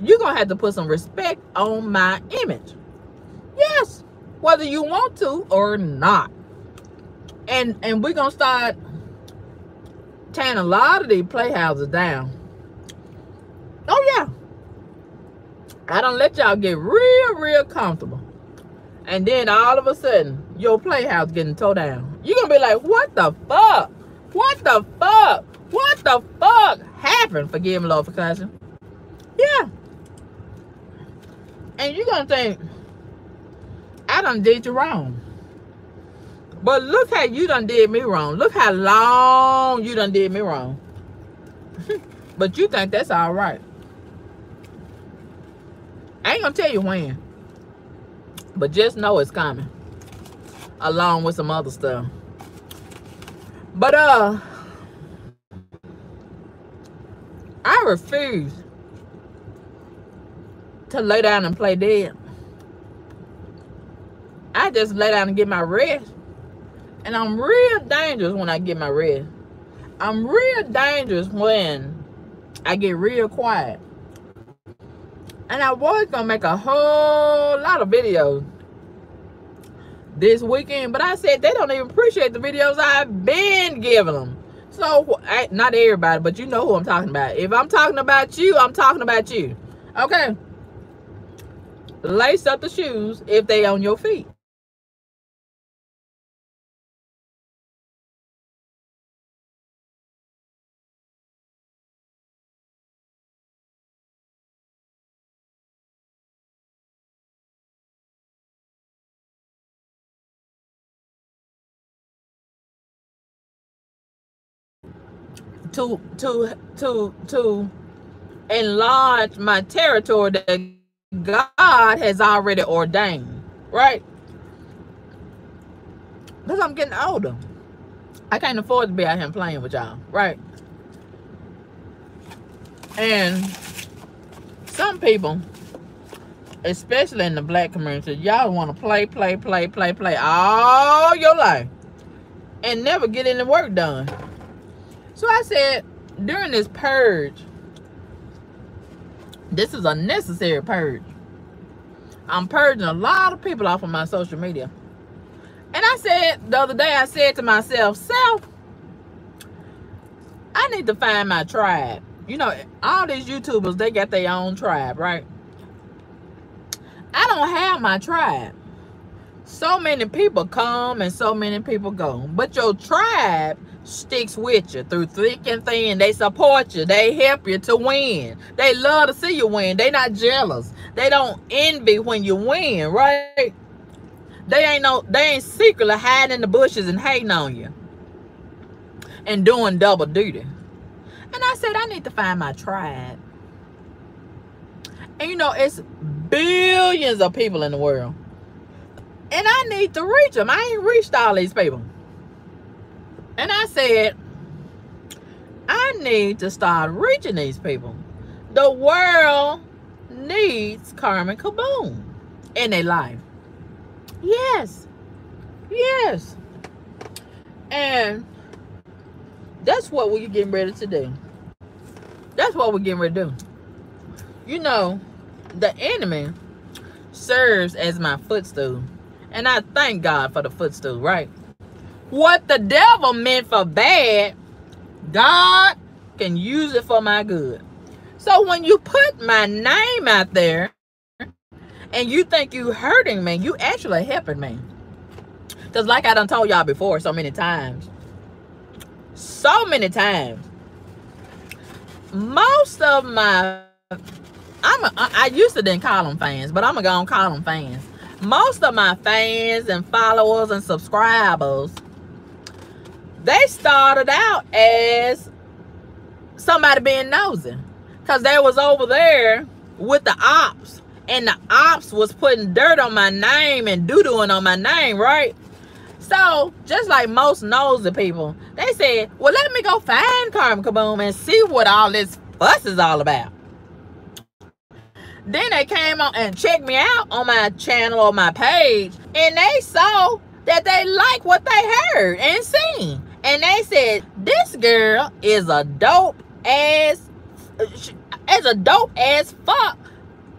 You're to have to put some respect on my image. Yes, whether you want to or not. And and we're to start tearing a lot of these playhouses down. Oh, yeah. I don't let y'all get real, real comfortable. And then all of a sudden, your playhouse getting tore down. You're going to be like, what the fuck? What the fuck? What the fuck happened? Forgive me, Lord, for cussing. Yeah. And you're going to think, I done did you wrong. But look how you done did me wrong. Look how long you done did me wrong. but you think that's all right. I ain't gonna tell you when. But just know it's coming. Along with some other stuff. But uh I refuse to lay down and play dead. I just lay down and get my rest. And I'm real dangerous when I get my rest. I'm real dangerous when I get real quiet. And I was gonna make a whole lot of videos this weekend, but I said they don't even appreciate the videos I've been giving them. So, I, not everybody, but you know who I'm talking about. If I'm talking about you, I'm talking about you. Okay. Lace up the shoes if they on your feet. To to to to enlarge my territory that God has already ordained, right? Because I'm getting older. I can't afford to be out here playing with y'all, right? And some people, especially in the black community, y'all want to play, play, play, play, play all your life and never get any work done. So I said, during this purge, this is a necessary purge. I'm purging a lot of people off of my social media. And I said, the other day, I said to myself, self, I need to find my tribe. You know, all these YouTubers, they got their own tribe, right? I don't have my tribe. So many people come and so many people go. But your tribe sticks with you through thick and thin. They support you. They help you to win. They love to see you win. They not jealous. They don't envy when you win, right? They ain't no they ain't secretly hiding in the bushes and hating on you. And doing double duty. And I said I need to find my tribe. And you know, it's billions of people in the world. And I need to reach them. I ain't reached all these people. And I said, I need to start reaching these people. The world needs Carmen CaBoom in their life. Yes. Yes. And that's what we're getting ready to do. That's what we're getting ready to do. You know, the enemy serves as my footstool. And I thank God for the footstool, right? What the devil meant for bad, God can use it for my good. So when you put my name out there and you think you hurting me, you actually helping me. Because like I done told y'all before so many times, so many times, most of my, I'm a, I used to didn't call them fans, but I'm going to go and call them fans. Most of my fans and followers and subscribers, they started out as somebody being nosy. Because they was over there with the ops. And the ops was putting dirt on my name and doo-dooing on my name, right? So, just like most nosy people, they said, well, let me go find Carmen CaBoom and see what all this fuss is all about. Then they came on and checked me out on my channel or my page, and they saw that they like what they heard and seen. And they said, this girl is a dope ass, as a dope ass fuck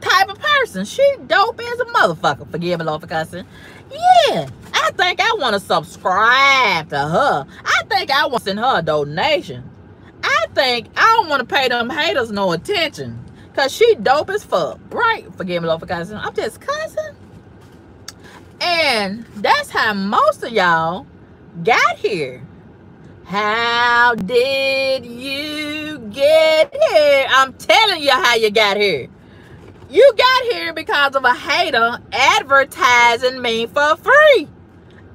type of person. She dope as a motherfucker. Forgive me, Lord, for cussing. Yeah, I think I want to subscribe to her. I think I want to send her a donation. I think I don't want to pay them haters no attention. Because she dope as fuck. Right? Forgive me, Lord, for cussing. I'm just cussing. And that's how most of y'all got here. How did you get here? I'm telling you how you got here. You got here because of a hater advertising me for free.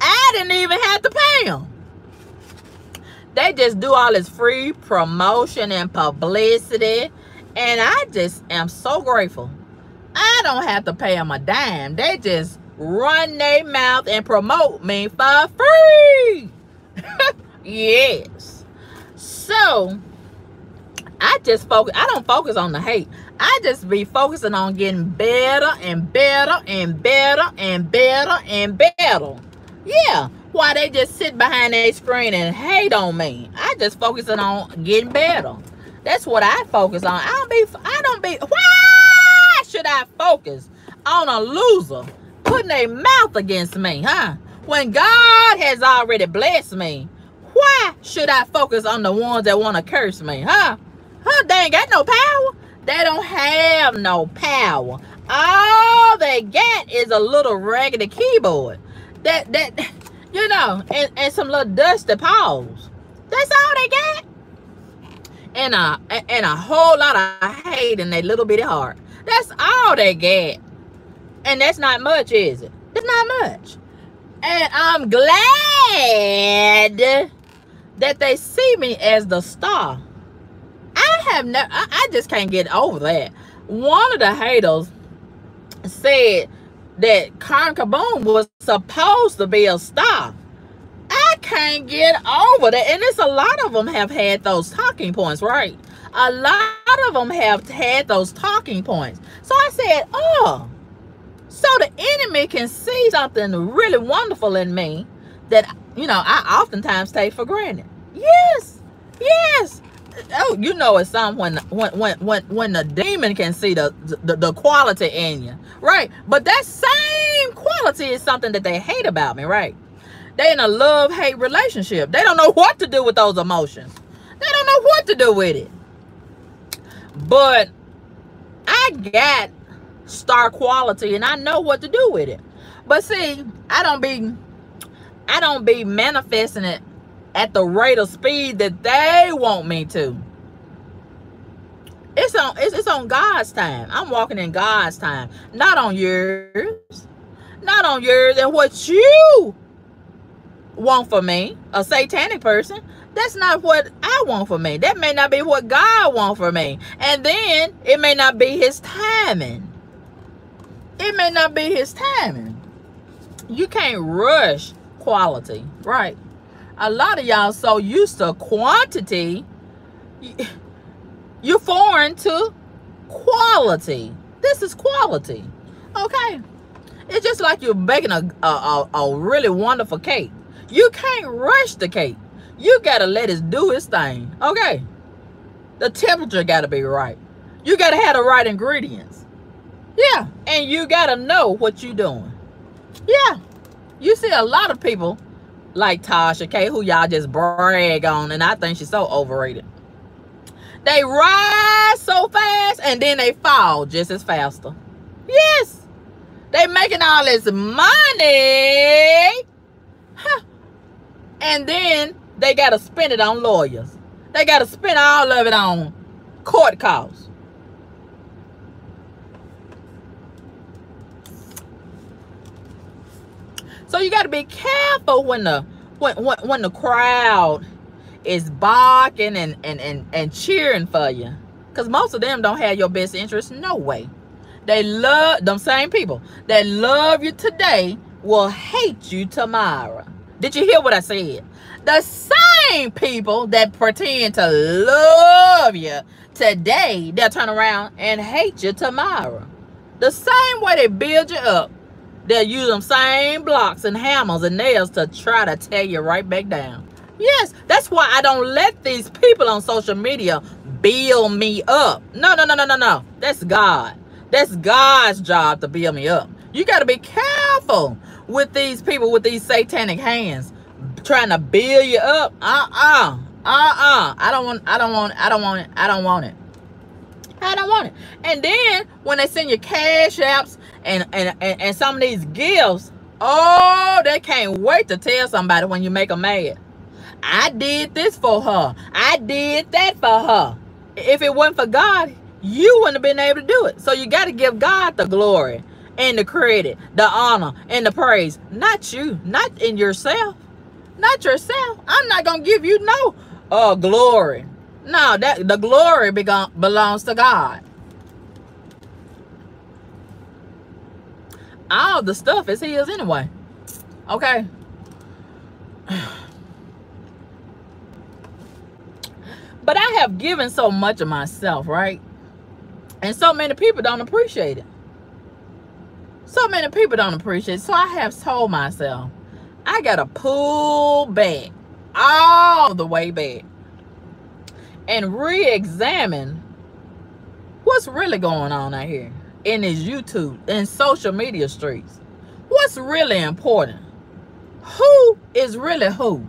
I didn't even have to pay them. They just do all this free promotion and publicity. And I just am so grateful. I don't have to pay them a dime. They just run their mouth and promote me for free. yes. So, I just focus. I don't focus on the hate. I just be focusing on getting better and better and better and better and better. Yeah. Why they just sit behind their screen and hate on me. I just focusing on getting better. That's what I focus on. I don't be I don't be why should I focus on a loser putting a mouth against me, huh? When God has already blessed me, why should I focus on the ones that want to curse me, huh? Huh? They ain't got no power. They don't have no power. All they got is a little raggedy keyboard. That that you know, and, and some little dusty paws. That's all they got. And a and a whole lot of hate in their little bitty heart. That's all they get. And that's not much, is it? It's not much. And I'm glad that they see me as the star I have no, I, I just can't get over that. One of the haters said that Carmen CaBoom was supposed to be a star. I can't get over that. And it's a lot of them have had those talking points, right? A lot of them have had those talking points. So I said, oh, so the enemy can see something really wonderful in me that, you know, I oftentimes take for granted. Yes, yes oh, you know it's some when when when when when the demon can see the, the the quality in you, right? But that same quality is something that they hate about me, right? They in a love hate relationship. They don't know what to do with those emotions. They don't know what to do with it. But I got star quality and I know what to do with it. But see, I don't be I don't be manifesting it at the rate of speed that they want me to. It's on it's, it's on God's time. I'm walking in God's time, not on yours. Not on yours and what you want for me, a satanic person. That's not what I want for me. That may not be what God wants for me. And then it may not be his timing. It may not be his timing. You can't rush quality, right? a lot of y'all so used to quantity you're foreign to quality. This is quality. Okay. It's just like you're baking a, a, a, really wonderful cake. You can't rush the cake. You got to let it do its thing. Okay. The temperature got to be right. You got to have the right ingredients. Yeah. And you got to know what you're doing. Yeah. You see a lot of people like Tasha K, who y'all just brag on, and I think she's so overrated. They rise so fast and then they fall just as faster. Yes. They making all this money. Huh. And then they got to spend it on lawyers. They got to spend all of it on court costs. So you got to be careful when the when, when, when the crowd is barking and, and, and, and cheering for you. Because most of them don't have your best interest. No way. They love them same people that love you today will hate you tomorrow. Did you hear what I said? The same people that pretend to love you today, they'll turn around and hate you tomorrow. The same way they build you up, they'll use them same blocks and hammers and nails to try to tear you right back down. Yes, that's why I don't let these people on social media build me up. No, no, no, no, no, no. That's God. That's God's job to build me up. You got to be careful with these people with these satanic hands trying to build you up. Uh-uh. Uh-uh. I don't want I don't want I don't want it. I don't want it. I don't want it. And then when they send you cash apps and, and, and, and some of these gifts, oh, they can't wait to tell somebody when you make them mad. I did this for her. I did that for her. If it wasn't for God, you wouldn't have been able to do it. So you got to give God the glory and the credit, the honor and the praise. Not you, not in yourself. Not yourself. I'm not going to give you no uh, glory. No, that the glory belongs to God. All the stuff is his anyway. Okay. But I have given so much of myself, right? And so many people don't appreciate it. So many people don't appreciate it. So I have told myself, I got to pull back all the way back and re-examine what's really going on out here in this YouTube and social media streets. What's really important? Who is really who?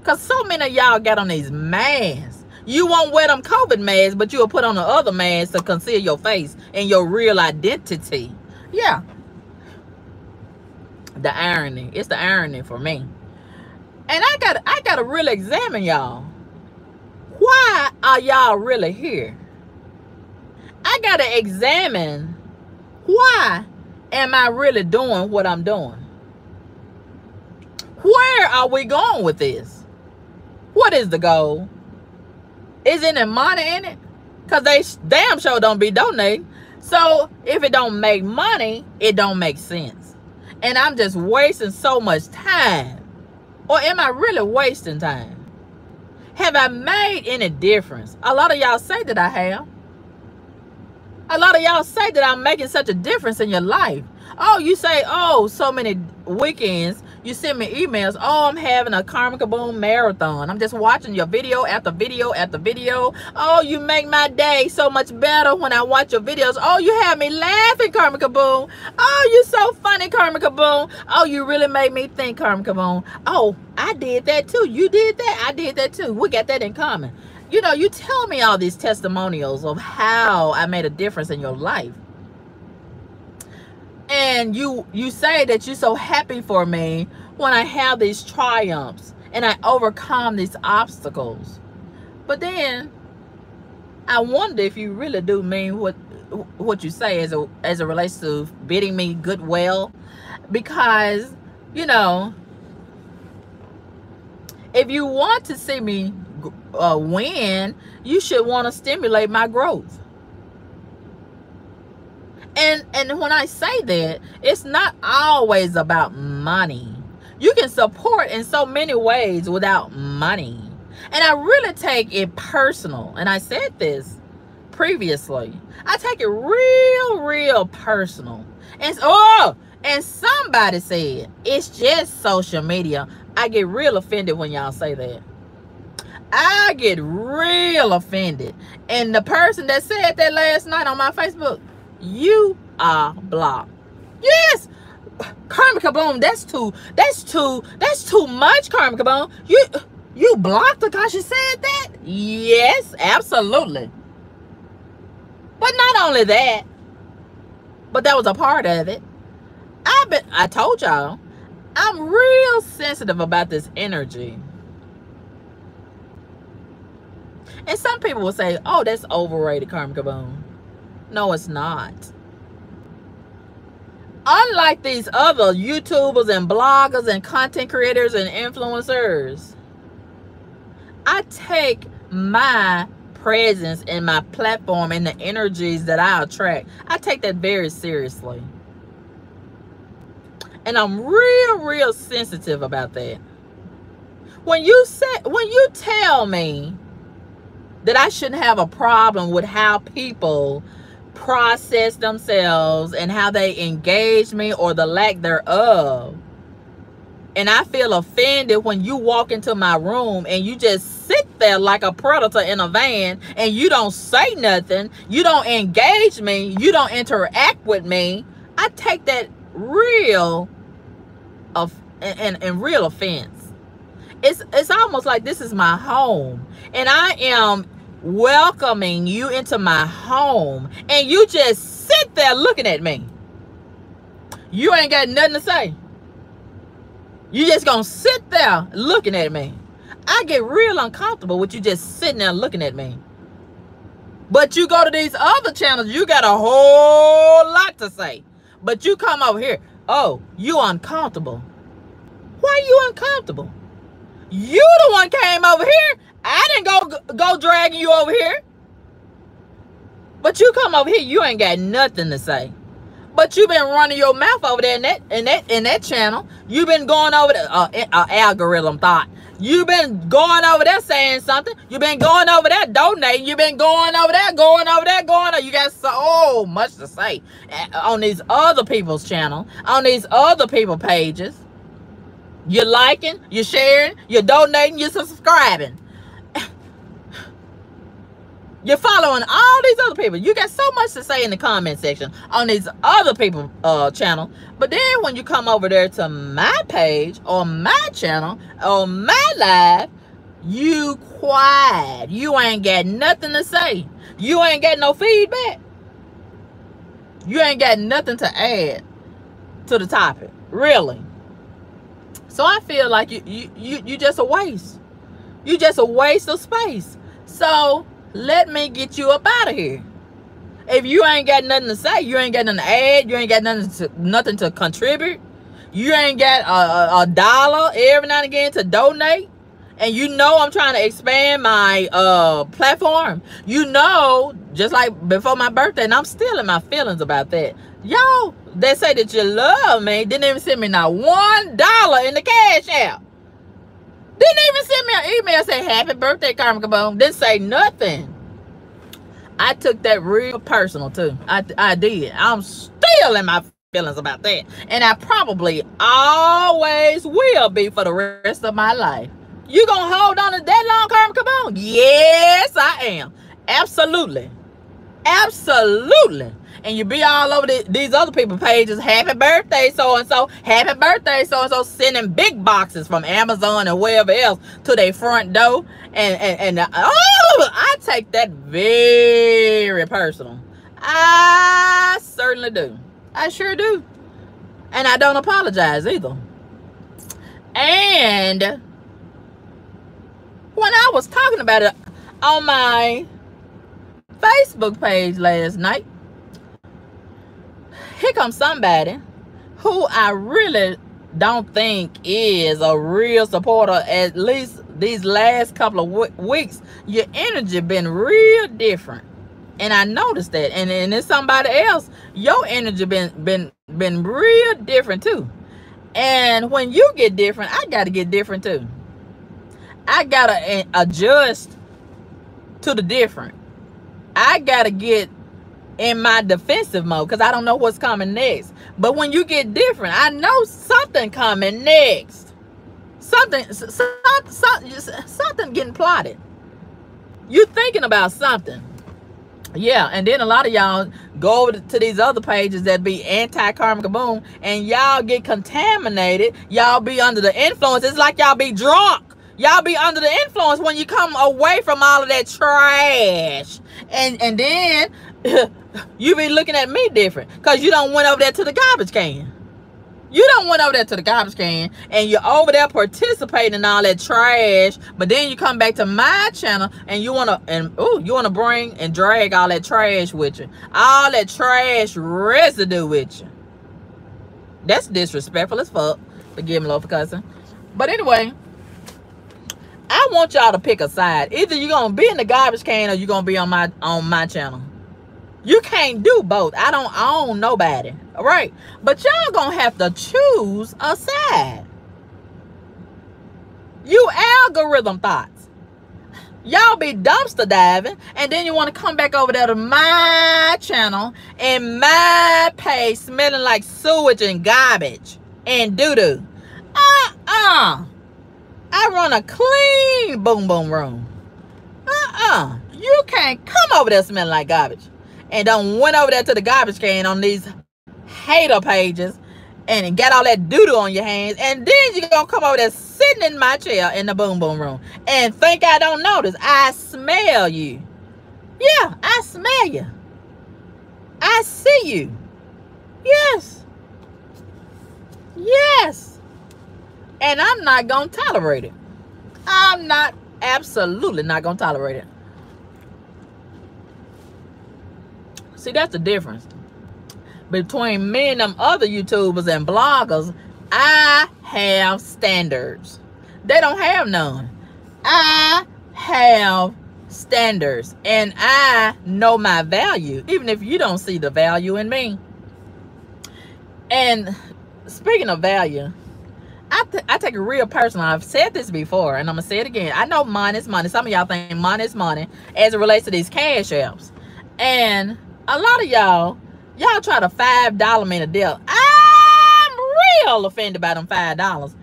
Because so many of y'all got on these masks. You won't wear them COVID masks, but you'll put on the other mask to conceal your face and your real identity. Yeah. The irony. It's the irony for me. And I got I gotta really examine y'all. Why are y'all really here? I gotta examine why am I really doing what I'm doing? Where are we going with this? What is the goal? Isn't there money in it? Because they damn sure don't be donating. So if it don't make money, it don't make sense. And I'm just wasting so much time. Or am I really wasting time? Have I made any difference? A lot of y'all say that I have. A lot of y'all say that I'm making such a difference in your life. Oh, you say, oh, so many weekends you send me emails. Oh i'm having a Carmen CaBoom marathon. I'm just watching your video after video after video. Oh you make my day so much better when i watch your videos. Oh you have me laughing Carmen CaBoom. Oh you're so funny Carmen CaBoom. Oh you really made me think Carmen CaBoom. Oh i did that too. You did that? I did that too. We got that in common you know you tell me all these testimonials of how i made a difference in your life and you you say that you're so happy for me when I have these triumphs and I overcome these obstacles. But then I wonder if you really do mean what what you say as a as it relates to bidding me goodwill because you know if you want to see me uh, win you should want to stimulate my growth and and when i say that it's not always about money you can support in so many ways without money And I really take it personal. And I said this previously. I take it real, real personal. And oh, and somebody said it's just social media. I get real offended when y'all say that. I get real offended. And the person that said that last night on my Facebook, you are blocked. Yes, Carmen CaBoom, that's too, that's too, that's too much, Carmen CaBoom. You you blocked because she said that? Yes, absolutely. But not only that, but that was a part of it. I've been I told y'all, I'm real sensitive about this energy. And some people will say, oh, that's overrated, Carmen CaBoom. No, it's not. Unlike these other YouTubers and bloggers and content creators and influencers, I take my presence and my platform and the energies that I attract, I take that very seriously. And I'm real, real sensitive about that. When you say, when you tell me that I shouldn't have a problem with how people process themselves and how they engage me or the lack thereof. And I feel offended when you walk into my room and you just sit there like a predator in a van and you don't say nothing. You don't engage me. You don't interact with me. I take that real of and, and real offense. It's it's almost like this is my home and I am welcoming you into my home and you just sit there looking at me. You ain't got nothing to say. You just gonna sit there looking at me. I get real uncomfortable with you just sitting there looking at me. But you go to these other channels, you got a whole lot to say. But you come over here, oh, you uncomfortable. Why you uncomfortable? You the one came over here. I didn't go go dragging you over here. But you come over here, you ain't got nothing to say. But you've been running your mouth over there in that in that in that channel. You've been going over the uh, uh, algorithm thought. You've been going over there saying something. You've been going over there donating. You've been going over there, going over there, going. Over. You got so much to say on these other people's channel, on these other people pages. You're liking, you're sharing, you're donating, you're subscribing. You're following all these other people. You got so much to say in the comment section on these other people uh channel. But then when you come over there to my page or my channel or my live, you quiet. You ain't got nothing to say. You ain't got no feedback. You ain't got nothing to add to the topic. Really. So I feel like you you you you just a waste. You just a waste of space. So let me get you up out of here. If you ain't got nothing to say, you ain't got nothing to add, you ain't got nothing to nothing to contribute, you ain't got a, a, a dollar every now and again to donate, and you know I'm trying to expand my uh platform. You know, just like before my birthday, and I'm still in my feelings about that. Y'all say that you love me didn't even send me not one dollar in the cash app. Didn't even send me an email say happy birthday, Carmen CaBoom. Didn't say nothing. I took that real personal too. I, I did. I'm still in my feelings about that. And I probably always will be for the rest of my life. You gonna hold on to that long, Carmen CaBoom? Yes, I am. Absolutely. Absolutely and you be all over the, these other people pages happy birthday so and so happy birthday so and so sending big boxes from amazon and wherever else to their front door. And and, and uh, oh i take that very personal. I certainly do. I sure do. And i don't apologize either. And when i was talking about it on my facebook page last night here comes somebody who I really don't think is a real supporter. At least these last couple of weeks your energy been real different. And i noticed that. And, and it's somebody else your energy been been been real different too. And when you get different i got to get different too. I gotta adjust to the different. I gotta get in my defensive mode because I don't know what's coming next. But when you get different, I know something coming next. Something, something, something getting plotted. You thinking about something. Yeah, and then a lot of y'all go over to these other pages that be anti-karma boom, and y'all get contaminated. Y'all be under the influence. It's like y'all be drunk. Y'all be under the influence when you come away from all of that trash. And and then you be looking at me different because you don't went over there to the garbage can. You don't went over there to the garbage can and you're over there participating in all that trash, but then you come back to my channel and you wanna and oh you wanna bring and drag all that trash with you. All that trash residue with you. That's disrespectful as fuck. Forgive me, Lord, for cussing. But anyway, I want y'all to pick a side. Either you're gonna be in the garbage can or you're gonna be on my on my channel. You can't do both. I don't own nobody. All right. But y'all gonna have to choose a side. You algorithm thoughts. Y'all be dumpster diving and then you want to come back over there to my channel and my page smelling like sewage and garbage and doo-doo. Uh-uh. I run a clean boom boom room. Uh-uh. You can't come over there smelling like garbage and don't went over there to the garbage can on these hater pages and got all that doodle on your hands and then you're gonna come over there sitting in my chair in the boom boom room and think I don't notice. I smell you. Yeah, I smell you. I see you. Yes. Yes. And I'm not gonna tolerate it. I'm not absolutely not gonna tolerate it. See, that's the difference between me and them other YouTubers and bloggers. I have standards. They don't have none. I have standards and I know my value, even if you don't see the value in me. And speaking of value, I, I take it real personal. I've said this before and I'm going to say it again. I know money is money. Some of y'all think money is money as it relates to these cash apps. And a lot of y'all, y'all try to five dollar man a deal. I'm real offended by them five dollars.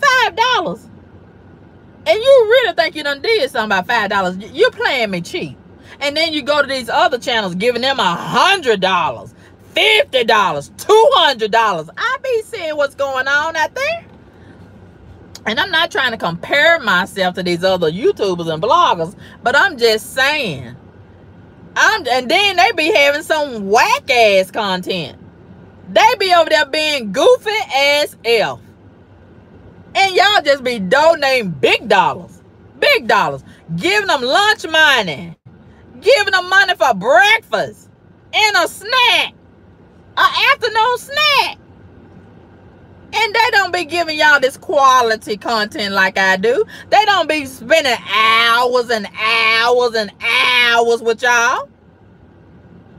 Five dollars. And you really think you done did something about five dollars. You're playing me cheap. And then you go to these other channels giving them a hundred dollars, fifty dollars, two hundred dollars. I be seeing what's going on out there. And I'm not trying to compare myself to these other YouTubers and bloggers, but I'm just saying I'm, and then they be having some whack ass content. They be over there being goofy as F. And y'all just be donating big dollars. Big dollars. Giving them lunch money. Giving them money for breakfast. And a snack. An afternoon snack. And they don't be giving y'all this quality content like I do. They don't be spending hours and hours and hours with y'all.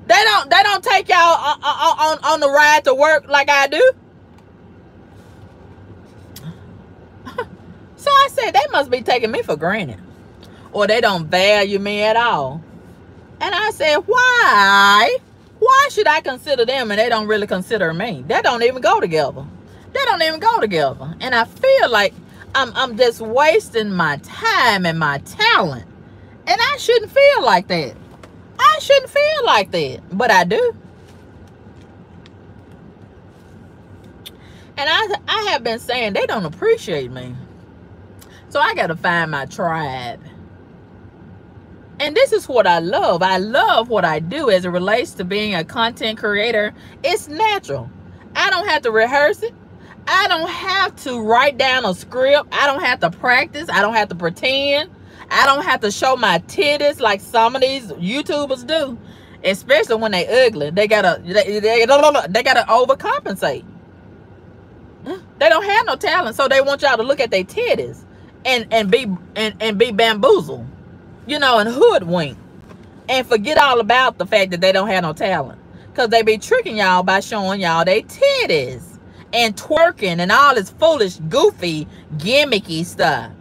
They don't they don't take y'all on, on, on the ride to work like I do. so I said they must be taking me for granted. Or they don't value me at all. And I said, why? Why should I consider them and they don't really consider me? That don't even go together. They don't even go together. And I feel like I'm, I'm just wasting my time and my talent. And I shouldn't feel like that. I shouldn't feel like that. But I do. And I, I have been saying they don't appreciate me. So I got to find my tribe. And this is what I love. I love what I do as it relates to being a content creator. It's natural. I don't have to rehearse it. I don't have to write down a script. I don't have to practice. I don't have to pretend. I don't have to show my titties like some of these YouTubers do. Especially when they ugly. They gotta they, they, they gotta overcompensate. Mm. They don't have no talent, so they want y'all to look at their titties and and be and, and be bamboozled, you know, and hoodwink. And forget all about the fact that they don't have no talent. Cause they be tricking y'all by showing y'all their titties and twerking and all this foolish, goofy, gimmicky stuff.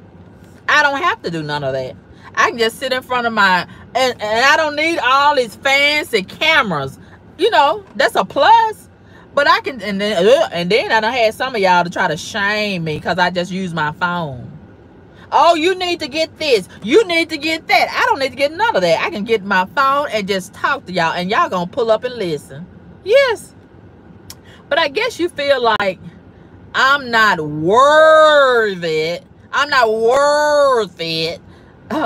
I don't have to do none of that. I can just sit in front of my and, and I don't need all these fancy cameras. You know, that's a plus. But I can and then and then I don't have some of y'all to try to shame me because I just use my phone. Oh, you need to get this. You need to get that. I don't need to get none of that. I can get my phone and just talk to y'all and y'all gonna pull up and listen. Yes. But I guess you feel like I'm not worth it. I'm not worth it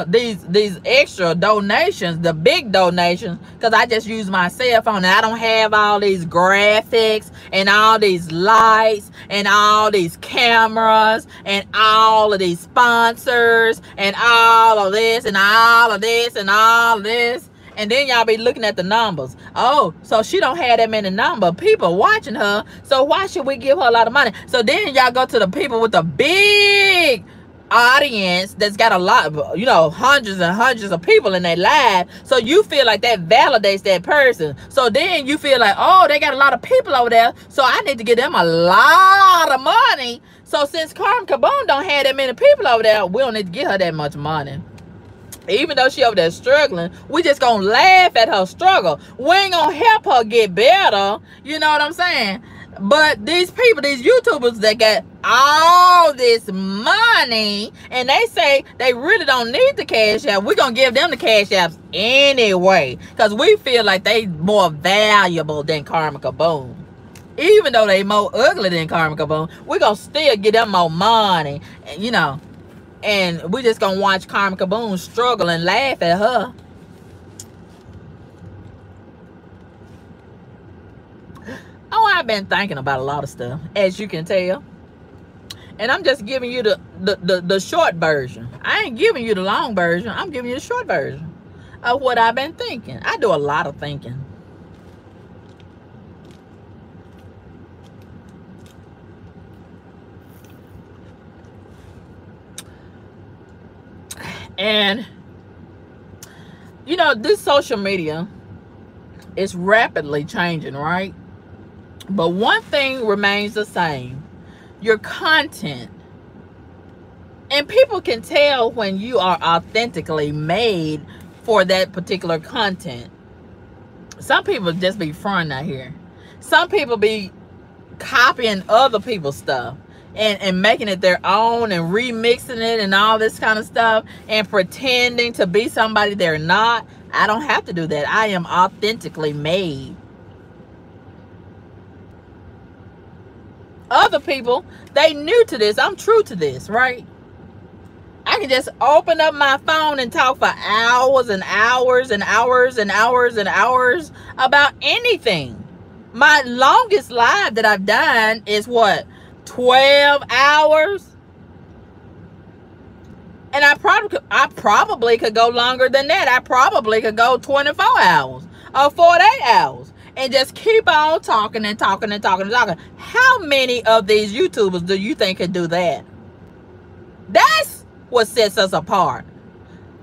these these extra donations, the big donations, because I just use my cell phone and I don't have all these graphics and all these lights and all these cameras and all of these sponsors and all of this and all of this and all of this. And then y'all be looking at the numbers. Oh, so she don't have that many number people watching her. So why should we give her a lot of money? So then y'all go to the people with the big audience that's got a lot of, you know, hundreds and hundreds of people in their live. So you feel like that validates that person. So then you feel like, oh, they got a lot of people over there. So I need to give them a lot of money. So since Carmen CaBoom don't have that many people over there, we don't need to give her that much money. Even though she over there struggling, we just gonna laugh at her struggle. We ain't gonna help her get better. You know what I'm saying? But these people, these YouTubers that got all this money and they say they really don't need the cash app, we're to give them the cash apps anyway because we feel like they more valuable than Carmen CaBoom. Even though they more ugly than Carmen CaBoom, we're to still get them more money, you know. And we just to watch Carmen CaBoom struggle and laugh at her. Oh, I've been thinking about a lot of stuff, as you can tell. And I'm just giving you the, the, the, the short version. I ain't giving you the long version. I'm giving you the short version of what I've been thinking. I do a lot of thinking. And, you know, this social media is rapidly changing, right? But one thing remains the same your content. And people can tell when you are authentically made for that particular content. Some people just be front out here. Some people be copying other people's stuff and, and making it their own and remixing it and all this kind of stuff and pretending to be somebody they're not. I don't have to do that. I am authentically made. other people, they new to this. I'm true to this, right? I can just open up my phone and talk for hours and hours and hours and hours and hours about anything. My longest live that I've done is what? 12 hours? And I probably I probably could go longer than that. I probably could go 24 hours or 48 hours and just keep on talking and talking and talking and talking. How many of these YouTubers do you think can do that? That's what sets us apart.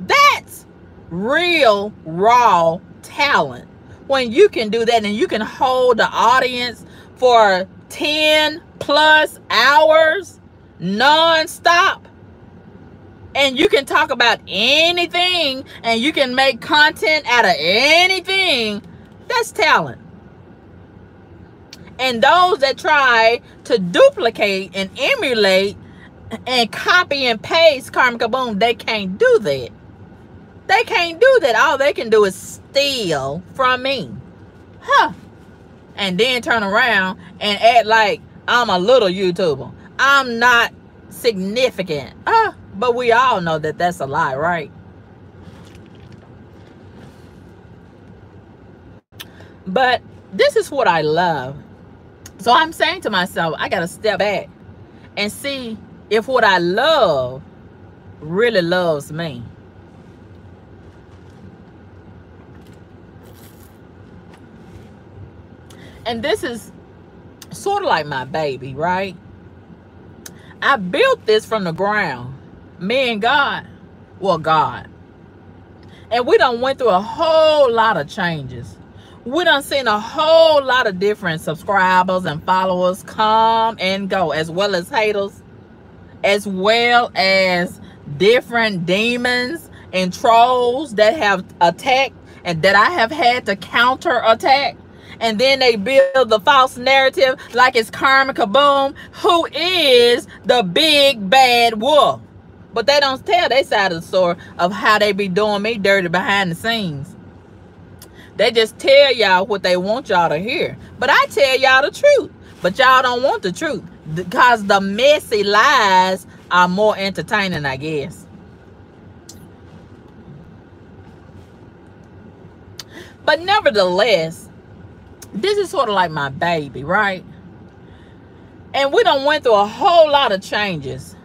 That's real, raw talent. When you can do that and you can hold the audience for 10 plus hours non-stop and you can talk about anything and you can make content out of anything that's talent and those that try to duplicate and emulate and copy and paste Carmen CaBoom, they can't do that. They can't do that. All they can do is steal from me. Huh. And then turn around and act like I'm a little YouTuber. I'm not significant. Uh, but we all know that that's a lie, right? But this is what I love so I'm saying to myself, I got to step back and see if what I love really loves me. And this is sort of like my baby, right? I built this from the ground. Me and God. Well, God. And we done went through a whole lot of changes we done seen a whole lot of different subscribers and followers come and go as well as haters as well as different demons and trolls that have attacked and that I have had to counter attack. And then they build the false narrative like it's Carmen CaBoom, who is the big bad wolf. But they don't tell their side of the story of how they be doing me dirty behind the scenes. They just tell y'all what they want y'all to hear. But I tell y'all the truth. But y'all don't want the truth. Because the messy lies are more entertaining, I guess. But nevertheless, this is sort of like my baby, right? And we don't went through a whole lot of changes.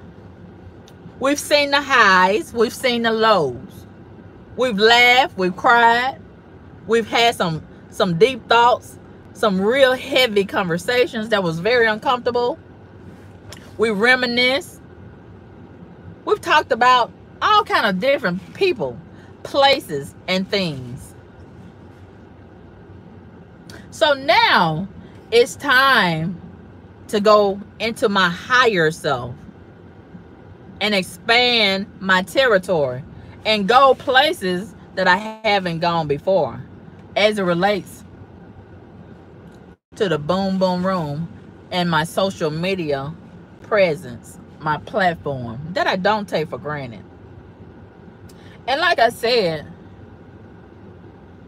We've seen the highs, we've seen the lows. We've laughed, we've cried, we've had some some deep thoughts, some real heavy conversations that was very uncomfortable. We reminisce. We've talked about all kind of different people, places, and things. So now it's time to go into my higher self and expand my territory and go places that I haven't gone before as it relates to the boom boom room and my social media presence, my platform that I don't take for granted. And like I said,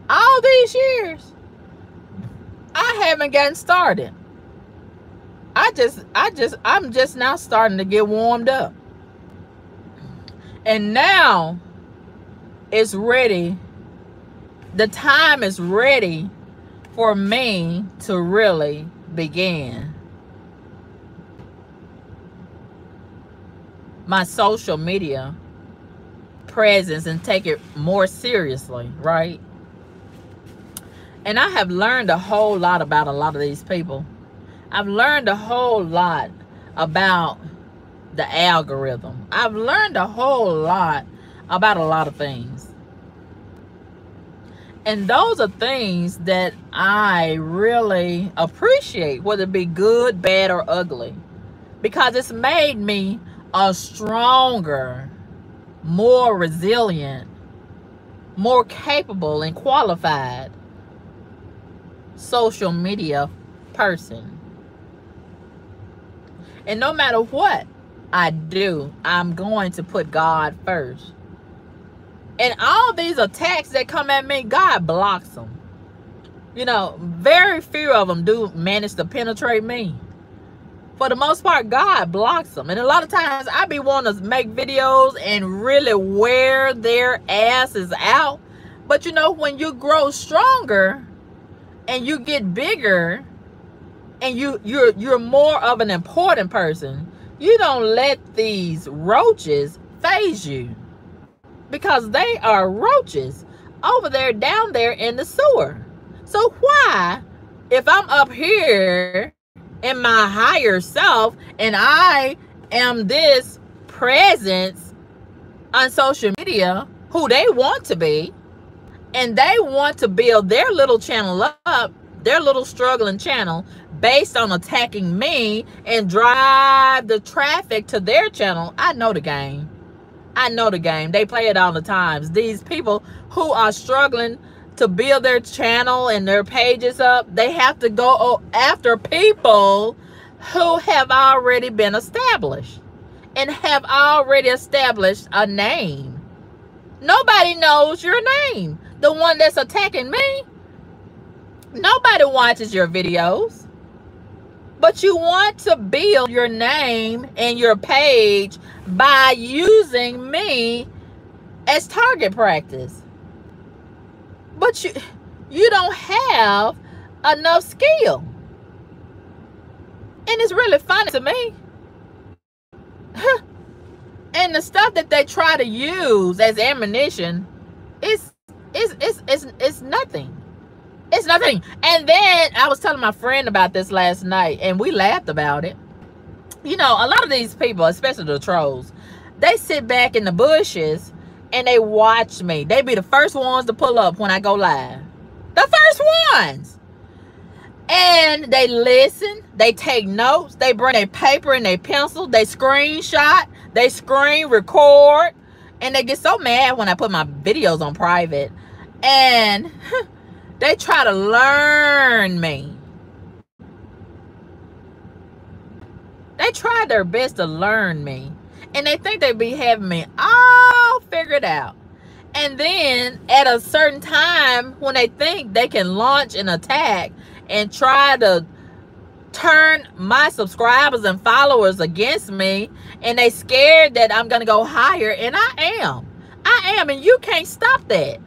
all these years, I haven't gotten started. I just, I just, I'm just now starting to get warmed up. And now it's ready. The time is ready for me to really begin. My social media presence and take it more seriously, right? And I have learned a whole lot about a lot of these people. I've learned a whole lot about the algorithm. I've learned a whole lot about a lot of things. And those are things that I really appreciate, whether it be good, bad, or ugly. Because it's made me a stronger, more resilient, more capable and qualified social media person. And no matter what, I do. I'm going to put God first. And all these attacks that come at me, God blocks them. You know, very few of them do manage to penetrate me. For the most part, God blocks them. And a lot of times I be wanting to make videos and really wear their asses out. But you know, when you grow stronger and you get bigger and you you're you're more of an important person, you don't let these roaches phase you because they are roaches over there down there in the sewer. So why, if I'm up here in my higher self and I am this presence on social media who they want to be and they want to build their little channel up, their little struggling channel based on attacking me and drive the traffic to their channel, I know the game. I know the game. They play it all the times. These people who are struggling to build their channel and their pages up, they have to go after people who have already been established and have already established a name. Nobody knows your name. The one that's attacking me. Nobody watches your videos. But you want to build your name and your page by using me as target practice. But you you don't have enough skill. And it's really funny to me. and the stuff that they try to use as ammunition is is is is, is nothing. It's nothing. And then I was telling my friend about this last night, and we laughed about it. You know, a lot of these people, especially the trolls, they sit back in the bushes and they watch me. They be the first ones to pull up when I go live. The first ones. And they listen, they take notes, they bring their paper and their pencil, they screenshot, They screen record and they get so mad when I put my videos on private. And they try to learn me. They try their best to learn me. And they think they be having me all figured out. And then at a certain time, when they think they can launch an attack and try to turn my subscribers and followers against me, and they scared that I'm going to go higher, and I am. I am, and you can't stop that.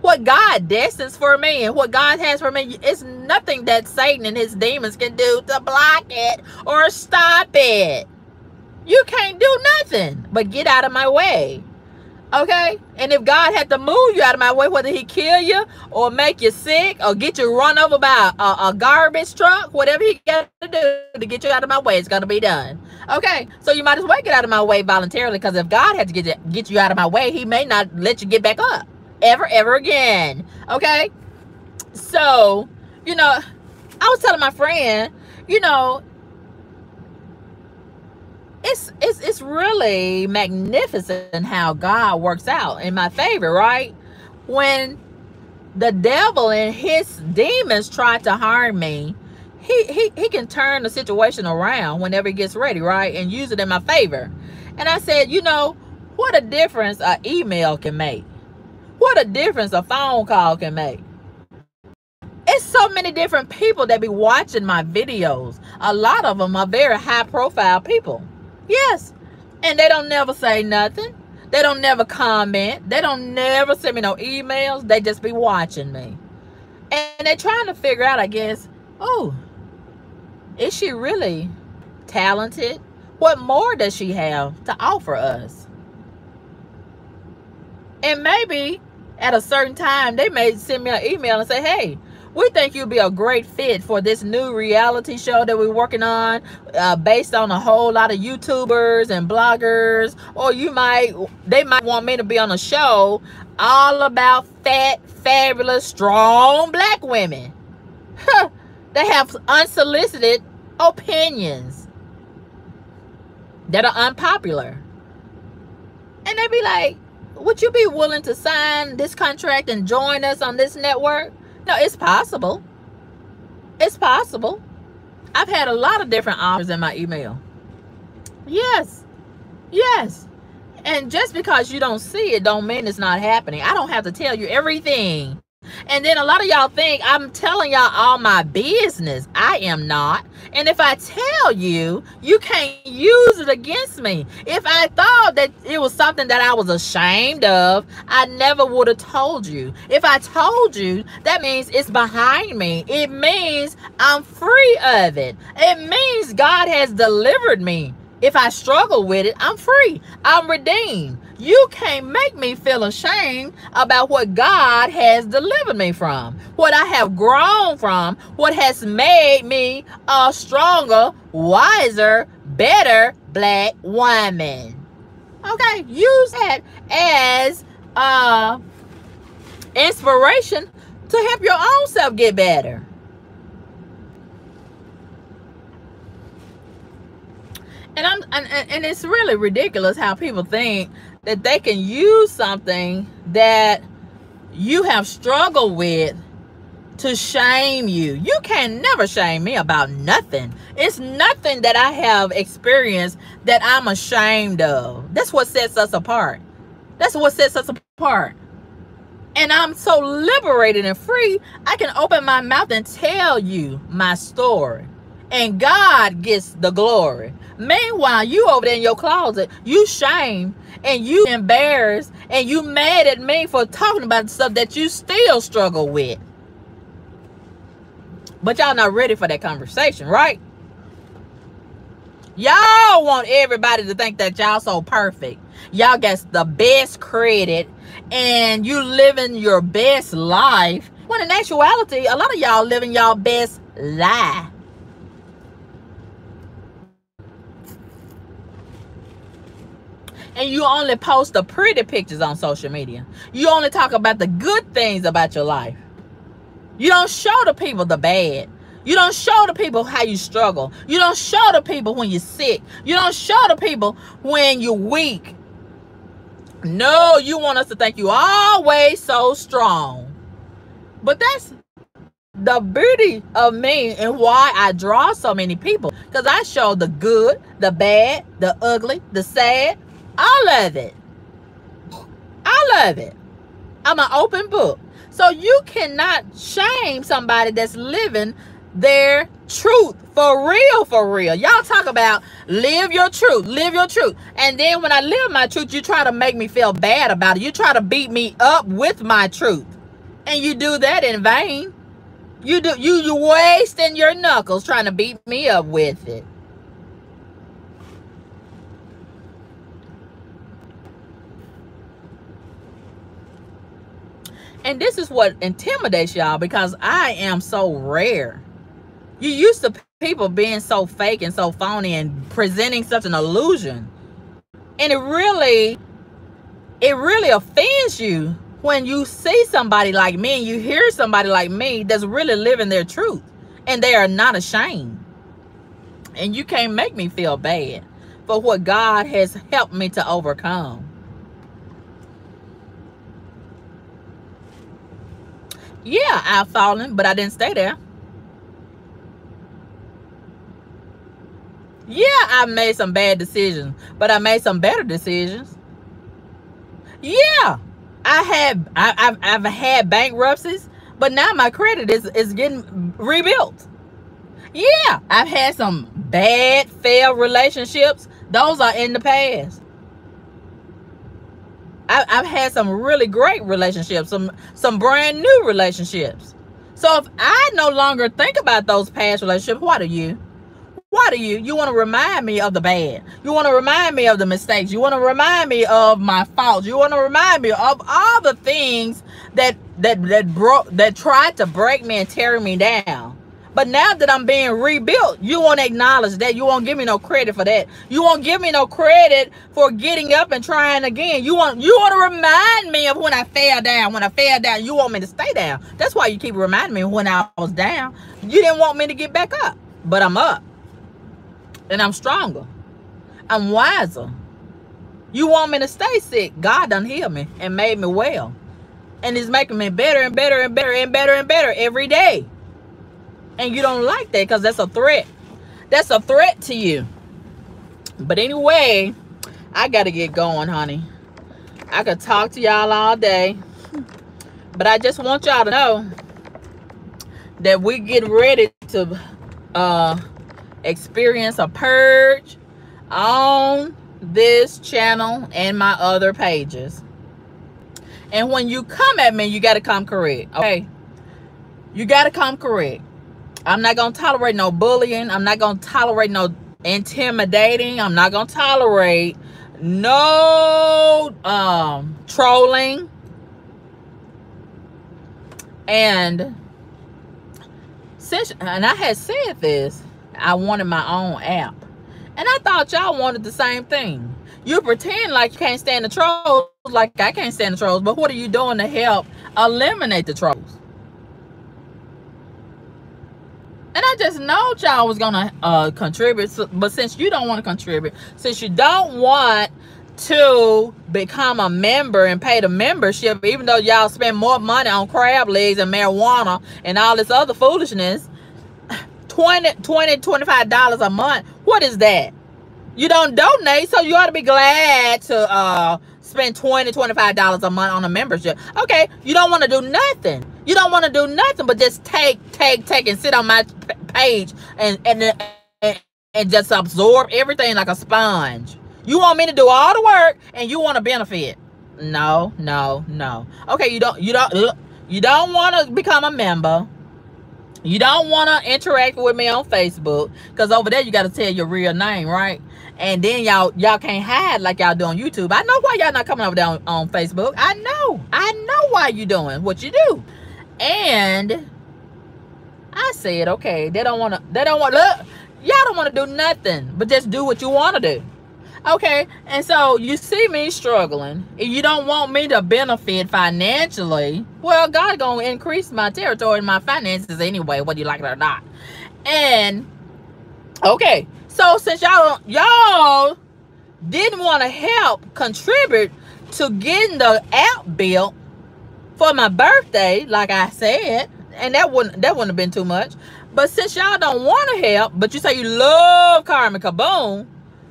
What God destines for me and what God has for me, it's nothing that Satan and his demons can do to block it or stop it. You can't do nothing but get out of my way. Okay? And if God had to move you out of my way, whether he kill you or make you sick or get you run over by a, a garbage truck, whatever he got to do to get you out of my way, it's going to be done. Okay? So you might as well get out of my way voluntarily because if God had to get you, get you out of my way, he may not let you get back up ever, ever again. Okay? So, you know, I was telling my friend, you know, it's it's it's really magnificent how God works out in my favor, right? When the devil and his demons try to harm me, he he he can turn the situation around whenever he gets ready, right? And use it in my favor. And I said, you know, what a difference an email can make. What a difference a phone call can make. It's so many different people that be watching my videos. A lot of them are very high profile people. Yes. And they don't never say nothing. They don't never comment. They don't never send me no emails. They just be watching me. And they're trying to figure out, I guess, oh, is she really talented? What more does she have to offer us? And maybe at a certain time, they may send me an email and say, hey, we think you'd be a great fit for this new reality show that we're working on uh, based on a whole lot of YouTubers and bloggers. Or you might, they might want me to be on a show all about fat, fabulous, strong black women. they have unsolicited opinions that are unpopular. And they be like, would you be willing to sign this contract and join us on this network? No, it's possible. It's possible. I've had a lot of different offers in my email. Yes. Yes. And just because you don't see it don't mean it's not happening. I don't have to tell you everything and then a lot of y'all think I'm telling y'all all my business. I am not. And if I tell you, you can't use it against me. If I thought that it was something that I was ashamed of, I never would have told you. If I told you, that means it's behind me. It means I'm free of it. It means God has delivered me. If I struggle with it, I'm free. I'm redeemed. You can't make me feel ashamed about what God has delivered me from, what I have grown from, what has made me a stronger, wiser, better black woman. Okay, use that as uh inspiration to help your own self get better. And I'm and, and it's really ridiculous how people think that they can use something that you have struggled with to shame you. You can never shame me about nothing. It's nothing that I have experienced that I'm ashamed of. That's what sets us apart. That's what sets us apart. And I'm so liberated and free, I can open my mouth and tell you my story. And God gets the glory. Meanwhile, you over there in your closet, you shame and you embarrassed and you mad at me for talking about stuff that you still struggle with. But y'all not ready for that conversation, right? Y'all want everybody to think that y'all so perfect. Y'all get the best credit and you living your best life. When in actuality, a lot of y'all living y'all best lie. And you only post the pretty pictures on social media. You only talk about the good things about your life. You don't show the people the bad. You don't show the people how you struggle. You don't show the people when you're sick. You don't show the people when you're weak. No, you want us to think you always so strong. But that's the beauty of me and why I draw so many people. Because I show the good, the bad, the ugly, the sad, all of it. All of it. I'm an open book. So you cannot shame somebody that's living their truth for real, for real. Y'all talk about live your truth, live your truth. And then when I live my truth, you try to make me feel bad about it. You try to beat me up with my truth. And you do that in vain. You do you you wasting your knuckles trying to beat me up with it. And this is what intimidates y'all because I am so rare. You used to people being so fake and so phony and presenting such an illusion. And it really, it really offends you when you see somebody like me and you hear somebody like me that's really living their truth and they are not ashamed. And you can't make me feel bad for what God has helped me to overcome. Yeah, I've fallen, but I didn't stay there. Yeah, I made some bad decisions, but I made some better decisions. Yeah, I had I, have I've had bankruptcies, but now my credit is is getting rebuilt. Yeah, I've had some bad failed relationships. Those are in the past. I, I've had some really great relationships, some some brand new relationships. So if I no longer think about those past relationships, why do you? Why do you? You want to remind me of the bad. You want to remind me of the mistakes. You want to remind me of my faults. You want to remind me of all the things that that that broke that tried to break me and tear me down. But now that I'm being rebuilt, you won't acknowledge that. You won't give me no credit for that. You won't give me no credit for getting up and trying again. You want you want to remind me of when I fell down. When I fell down, you want me to stay down. That's why you keep reminding me when I was down. You didn't want me to get back up, but I'm up and I'm stronger. I'm wiser. You want me to stay sick. God done healed me and made me well. And he's making me better and better and better and better and better every day. And you don't like that because that's a threat. That's a threat to you. But anyway, I got to get going, honey. I could talk to y'all all day. But I just want y'all to know that we get ready to uh experience a purge on this channel and my other pages. And when you come at me, you got to come correct. Okay. You got to come correct. I'm not going to tolerate no bullying. I'm not going to tolerate no intimidating. I'm not going to tolerate no um, trolling. And since, and I had said this, I wanted my own app. And I thought y'all wanted the same thing. You pretend like you can't stand the trolls, like I can't stand the trolls, but what are you doing to help eliminate the trolls? And I just know y'all was gonna uh, contribute, but since you don't want to contribute, since you don't want to become a member and pay the membership, even though y'all spend more money on crab legs and marijuana and all this other foolishness, 20 20 25 dollars a month what is that? You don't donate so you ought to be glad to uh spend 20 25 dollars a month on a membership. Okay you don't want to do nothing you don't want to do nothing but just take take take and sit on my page and and and, and just absorb everything like a sponge you want me to do all the work and you want to benefit no no no okay you don't you don't you don't want to become a member you don't want to interact with me on Facebook because over there you got to tell your real name, right? And then y'all y'all can't hide like y'all do on YouTube. I know why y'all not coming over there on, on Facebook. I know. I know why you doing what you do. And I said, okay, they don't want to, they don't want, look, y'all don't want to do nothing but just do what you want to do. Okay, and so you see me struggling. And you don't want me to benefit financially. Well, God gonna increase my territory and my finances anyway, whether you like it or not. And okay, so since y'all y'all didn't want to help contribute to getting the app built for my birthday, like I said, and that wouldn't that wouldn't have been too much. But since y'all don't want to help, but you say you love Carmen CaBoom,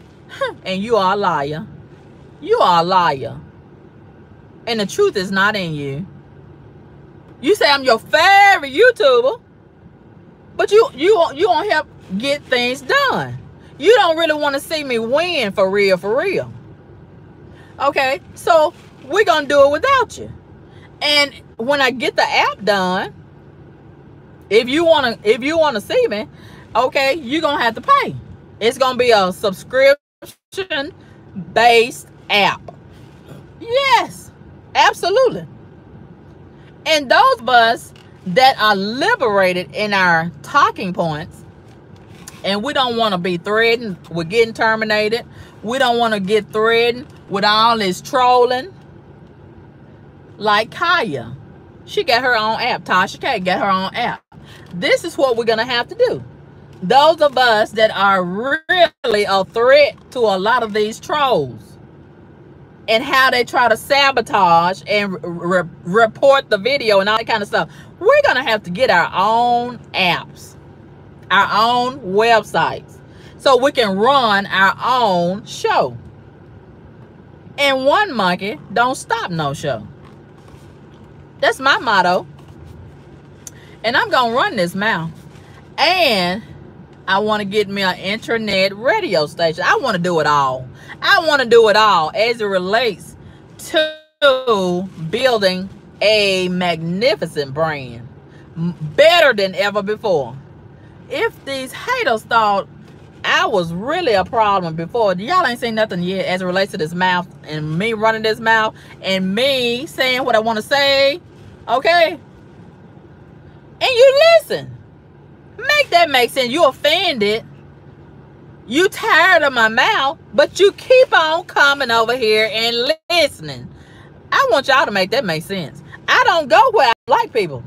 and you are a liar. You are a liar. And the truth is not in you. You say I'm your favorite YouTuber, but you you you won't help get things done. You don't really want to see me win for real, for real. Okay, so we're gonna do it without you. And when I get the app done, if you wanna if you wanna see me, okay, you're gonna have to pay. It's gonna be a subscription based app. Yes, absolutely. And those of us that are liberated in our talking points, and we don't want to be threatened with getting terminated. We don't want to get threatened with all this trolling. Like Kaya. She got her own app. Tasha K got her own app. This is what we're going to have to do those of us that are really a threat to a lot of these trolls and how they try to sabotage and re report the video and all that kind of stuff. We're going to have to get our own apps, our own websites, so we can run our own show. And one monkey don't stop no show. That's my motto. And I'm going to run this mouth. And I want to get me an internet radio station. I want to do it all. I want to do it all as it relates to building a magnificent brand. Better than ever before. If these haters thought I was really a problem before, y'all ain't seen nothing yet as it relates to this mouth and me running this mouth and me saying what I want to say. Okay? And you listen. Make that make sense. You offended. You tired of my mouth, but you keep on coming over here and listening. I want y'all to make that make sense. I don't go where I like people.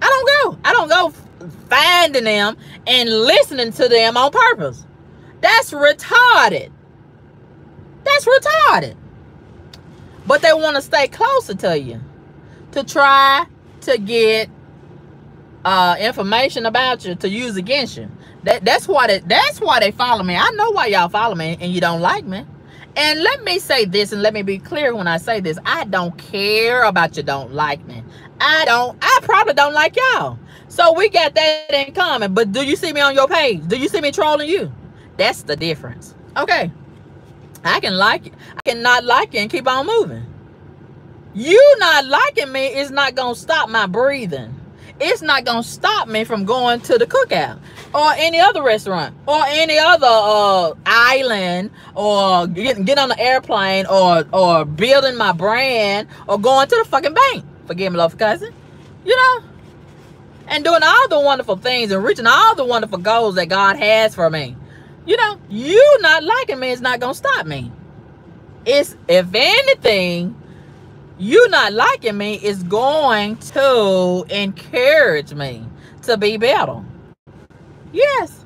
I don't go. I don't go finding them and listening to them on purpose. That's retarded. That's retarded. But they want to stay closer to you to try to get uh, information about you to use against you. That that's why they, that's why they follow me. I know why y'all follow me and you don't like me. And let me say this and let me be clear when I say this. I don't care about you don't like me. I don't I probably don't like y'all. So we got that in common. But do you see me on your page? Do you see me trolling you? That's the difference. Okay. I can like it. I cannot like it and keep on moving. You not liking me is not gonna stop my breathing it's not gonna stop me from going to the cookout or any other restaurant or any other uh, island or getting get on the airplane or or building my brand or going to the fucking bank. Forgive me, love cousin. You know, and doing all the wonderful things and reaching all the wonderful goals that God has for me. You know, you not liking me is not gonna stop me. It's if anything, you not liking me is going to encourage me to be better. Yes.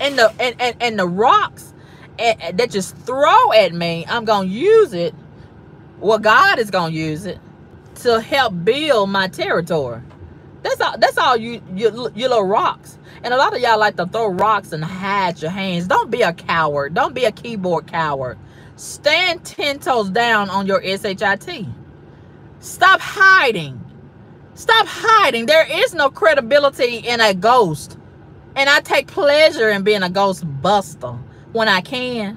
And the and, and, and the rocks eh, eh, that just throw at me, I'm gonna use it. Well, God is gonna use it to help build my territory. That's all. That's all you you, you little rocks. And a lot of y'all like to throw rocks and hide your hands. Don't be a coward. Don't be a keyboard coward. Stand ten toes down on your shit. Stop hiding. Stop hiding. There is no credibility in a ghost. And I take pleasure in being a ghost buster when I can.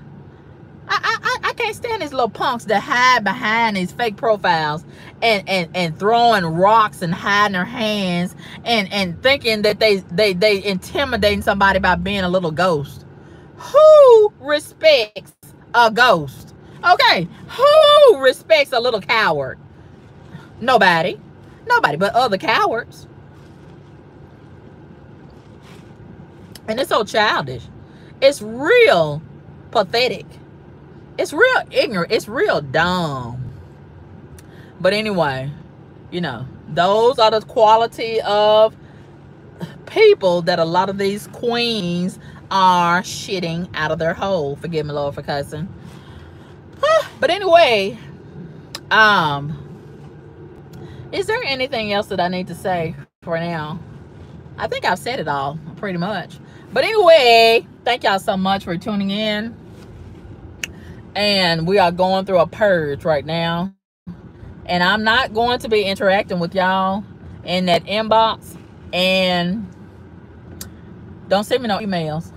I, I, I can't stand these little punks that hide behind these fake profiles and, and, and throwing rocks and hiding their hands and, and thinking that they, they, they intimidating somebody by being a little ghost. Who respects a ghost? Okay, who respects a little coward? Nobody. Nobody but other cowards. And it's so childish. It's real pathetic it's real ignorant. It's real dumb. But anyway, you know, those are the quality of people that a lot of these queens are shitting out of their hole. Forgive me, Lord, for cussing. but anyway, um, is there anything else that I need to say for now? I think I've said it all pretty much. But anyway, thank y'all so much for tuning in. And we are going through a purge right now. And I'm not going to be interacting with y'all in that inbox. And don't send me no emails.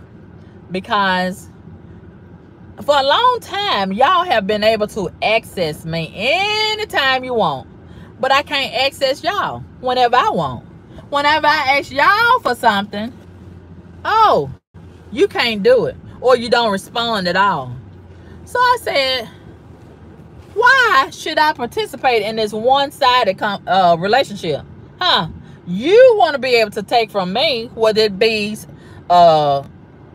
Because for a long time, y'all have been able to access me anytime you want. But I can't access y'all whenever I want. Whenever I ask y'all for something, oh, you can't do it. Or you don't respond at all. So I said, why should I participate in this one-sided uh, relationship? Huh? You want to be able to take from me, whether it be uh,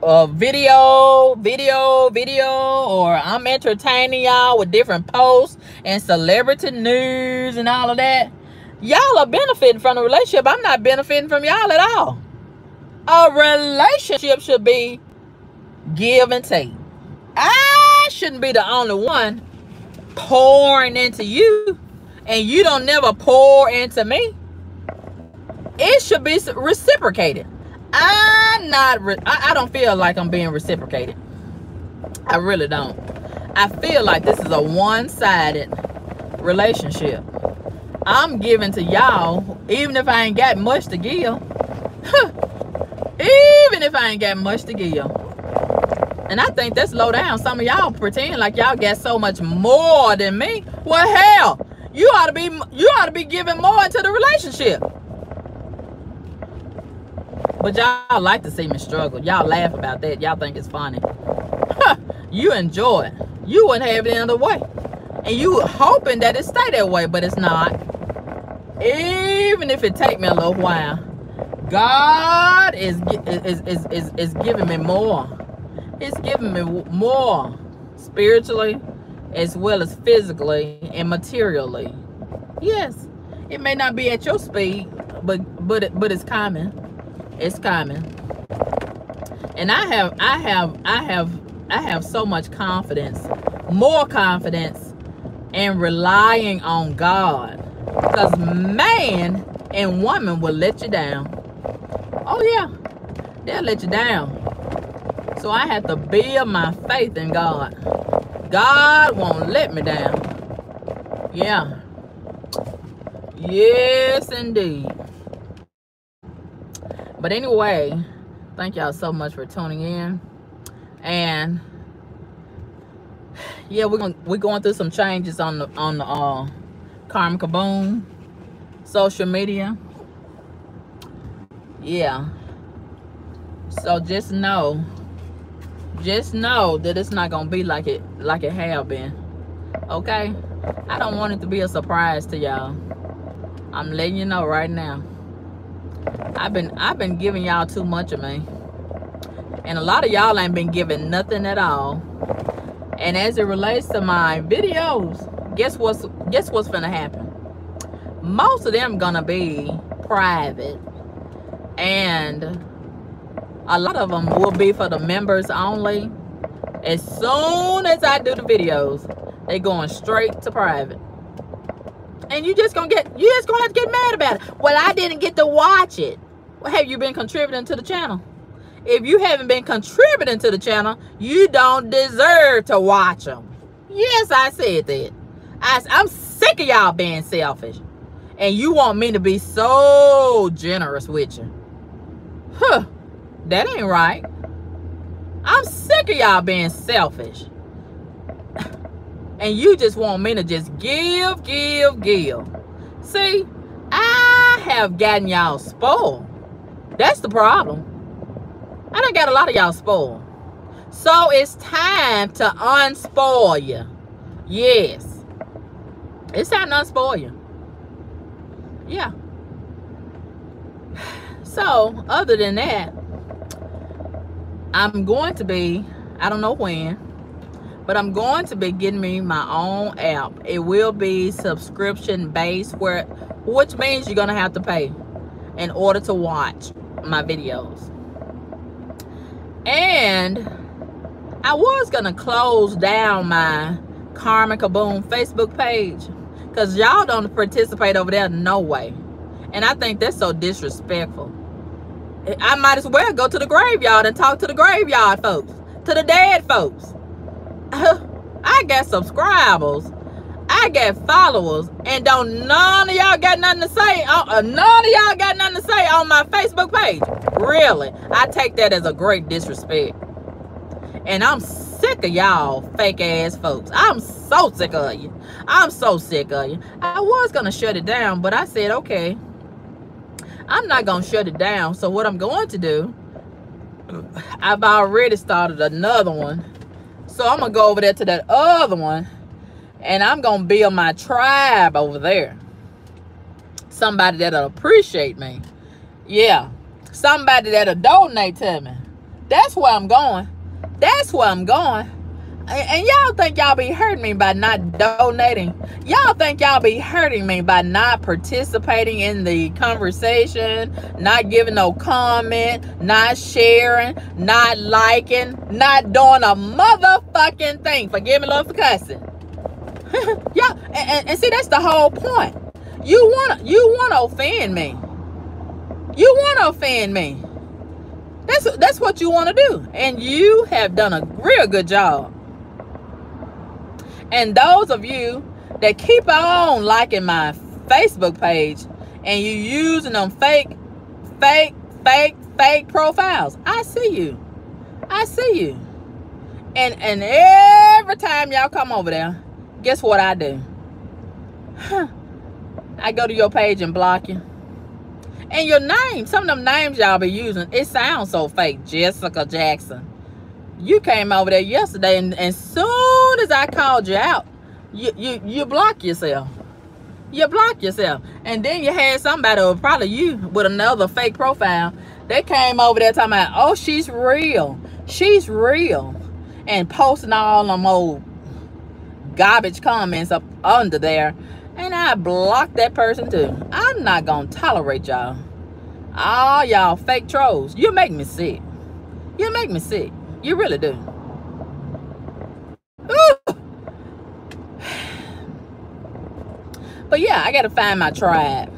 uh, video, video, video, or I'm entertaining y'all with different posts and celebrity news and all of that. Y'all are benefiting from the relationship. I'm not benefiting from y'all at all. A relationship should be give and take. I shouldn't be the only one pouring into you and you don't never pour into me. It should be reciprocated. I'm not, I, I don't feel like I'm being reciprocated. I really don't. I feel like this is a one-sided relationship. I'm giving to y'all, even if I ain't got much to give. even if I ain't got much to give. And I think that's low down. Some of y'all pretend like y'all got so much more than me. Well, hell, you ought to be you ought to be giving more into the relationship. But y'all like to see me struggle. Y'all laugh about that. Y'all think it's funny. you enjoy it. You wouldn't have it any other way. And you hoping that it stay that way, but it's not. Even if it take me a little while. God is, is, is, is, is giving me more. It's giving me more spiritually as well as physically and materially. Yes, it may not be at your speed, but but it, but it's coming. It's coming. And I have, I have, I have, I have so much confidence, more confidence in relying on God. Because man and woman will let you down. Oh yeah, they'll let you down. So I have to build my faith in God. God won't let me down. Yeah. Yes, indeed. But anyway, thank y'all so much for tuning in. And yeah, we're going we're going through some changes on the on the uh Carmen CaBoom social media. Yeah. So just know, just know that it's not gonna be like it like it have been. Okay? I don't want it to be a surprise to y'all. I'm letting you know right now. I've been I've been giving y'all too much of me. And a lot of y'all ain't been giving nothing at all. And as it relates to my videos, guess what's guess what's gonna happen? Most of them gonna be private. And a lot of them will be for the members only. As soon as I do the videos, they going straight to private and you just gonna get you just gonna have to get mad about it. Well i didn't get to watch it. Well have you been contributing to the channel? If you haven't been contributing to the channel you don't deserve to watch them yes i said that. I, i'm sick of y'all being selfish. And you want me to be so generous with you. Huh that ain't right. I'm sick of y'all being selfish and you just want me to just give, give, give. See, I have gotten y'all spoiled. That's the problem. I done got a lot of y'all spoiled. So it's time to unspoil you. Yes. It's time to unspoil you. Yeah. So, other than that, I'm going to be, I don't know when, but I'm going to be getting me my own app. It will be subscription based, where which means you're gonna have to pay in order to watch my videos. And I was gonna close down my Carmen CaBoom Facebook page because y'all don't participate over there no way. And I think that's so disrespectful. I might as well go to the graveyard and talk to the graveyard folks, to the dead folks. I got subscribers. I got followers. And don't none of y'all got nothing to say. Uh, none of y'all got nothing to say on my Facebook page. Really. I take that as a great disrespect. And I'm sick of y'all fake ass folks. I'm so sick of you. I'm so sick of you. I was going to shut it down, but I said, okay, I'm not going to shut it down. So what I'm going to do, I've already started another one so I'm going to go over there to that other one. And I'm going to build my tribe over there. Somebody that'll appreciate me. Yeah. Somebody that'll donate to me. That's where I'm going. That's where I'm going and y'all think y'all be hurting me by not donating. Y'all think y'all be hurting me by not participating in the conversation not giving no comment not sharing not liking not doing a motherfucking thing. Forgive me love for cussing. Yeah and, and, and see that's the whole point. You want to you want to offend me. You want to offend me. That's that's what you want to do. And you have done a real good job and those of you that keep on liking my Facebook page and you using them fake, fake, fake, fake profiles, I see you. I see you. And and every time y'all come over there, guess what I do? Huh. I go to your page and block you. And your name, some of them names y'all be using, it sounds so fake. Jessica Jackson you came over there yesterday and as soon as I called you out, you you you block yourself. You block yourself. And then you had somebody, or probably you, with another fake profile. They came over there talking about, oh, she's real. She's real. And posting all them old garbage comments up under there. And I blocked that person too. I'm not going to tolerate y'all. All y'all fake trolls. You make me sick. You make me sick. You really do. But yeah, I got to find my tribe.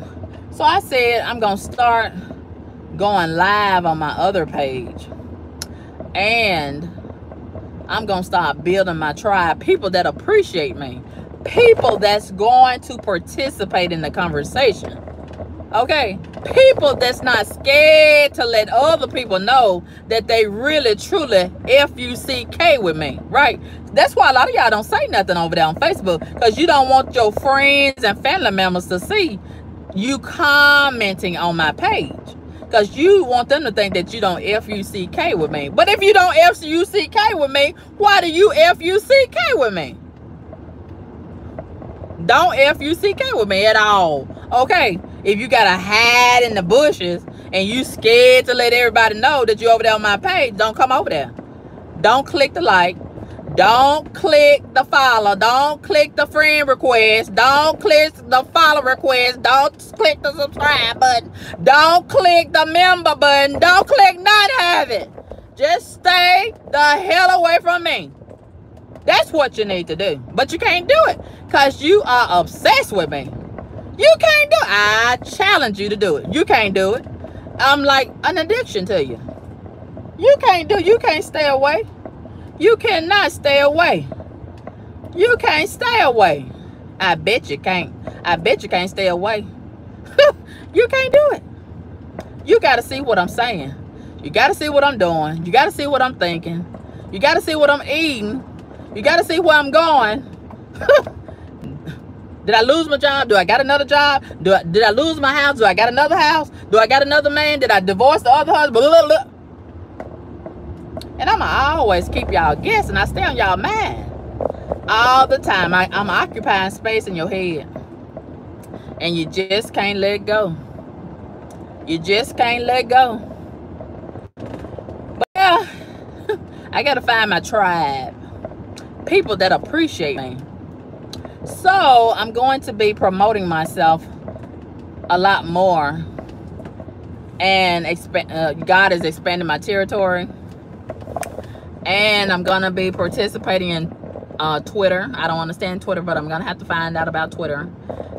So I said I'm going to start going live on my other page. And I'm going to start building my tribe. People that appreciate me. People that's going to participate in the conversation. Okay? People that's not scared to let other people know that they really, truly F-U-C-K with me. Right? That's why a lot of y'all don't say nothing over there on Facebook. Because you don't want your friends and family members to see you commenting on my page. Because you want them to think that you don't F-U-C-K with me. But if you don't F-U-C-K with me, why do you F-U-C-K with me? Don't F-U-C-K with me at all. Okay? if you gotta hide in the bushes and you scared to let everybody know that you over there on my page, don't come over there. Don't click the like. Don't click the follow. Don't click the friend request. Don't click the follow request. Don't click the subscribe button. Don't click the member button. Don't click not have it. Just stay the hell away from me. That's what you need to do. But you can't do it because you are obsessed with me. You can't do it. I challenge you to do it. You can't do it. I'm like an addiction to you. You can't do You can't stay away. You cannot stay away. You can't stay away. I bet you can't. I bet you can't stay away. you can't do it. You got to see what I'm saying. You got to see what I'm doing. You got to see what I'm thinking. You got to see what I'm eating. You got to see where I'm going. Did I lose my job? Do I got another job? Do I, did I lose my house? Do I got another house? Do I got another man? Did I divorce the other husband? Blah, blah, blah. And I'm always keep y'all guessing. I stay on y'all mind all the time. I, I'm occupying space in your head. And you just can't let go. You just can't let go. But yeah, I got to find my tribe. people that appreciate me. So I'm going to be promoting myself a lot more. And expand, uh, God is expanding my territory. And I'm going to be participating in uh, Twitter. I don't understand Twitter, but I'm going to have to find out about Twitter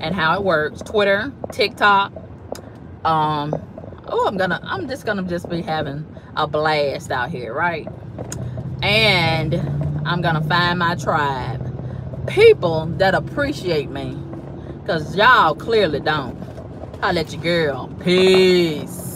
and how it works. Twitter, TikTok. Um, oh, I'm going to, I'm just going to just be having a blast out here, right? And I'm going to find my tribe. People that appreciate me. Because y'all clearly don't. I'll let you girl. Peace.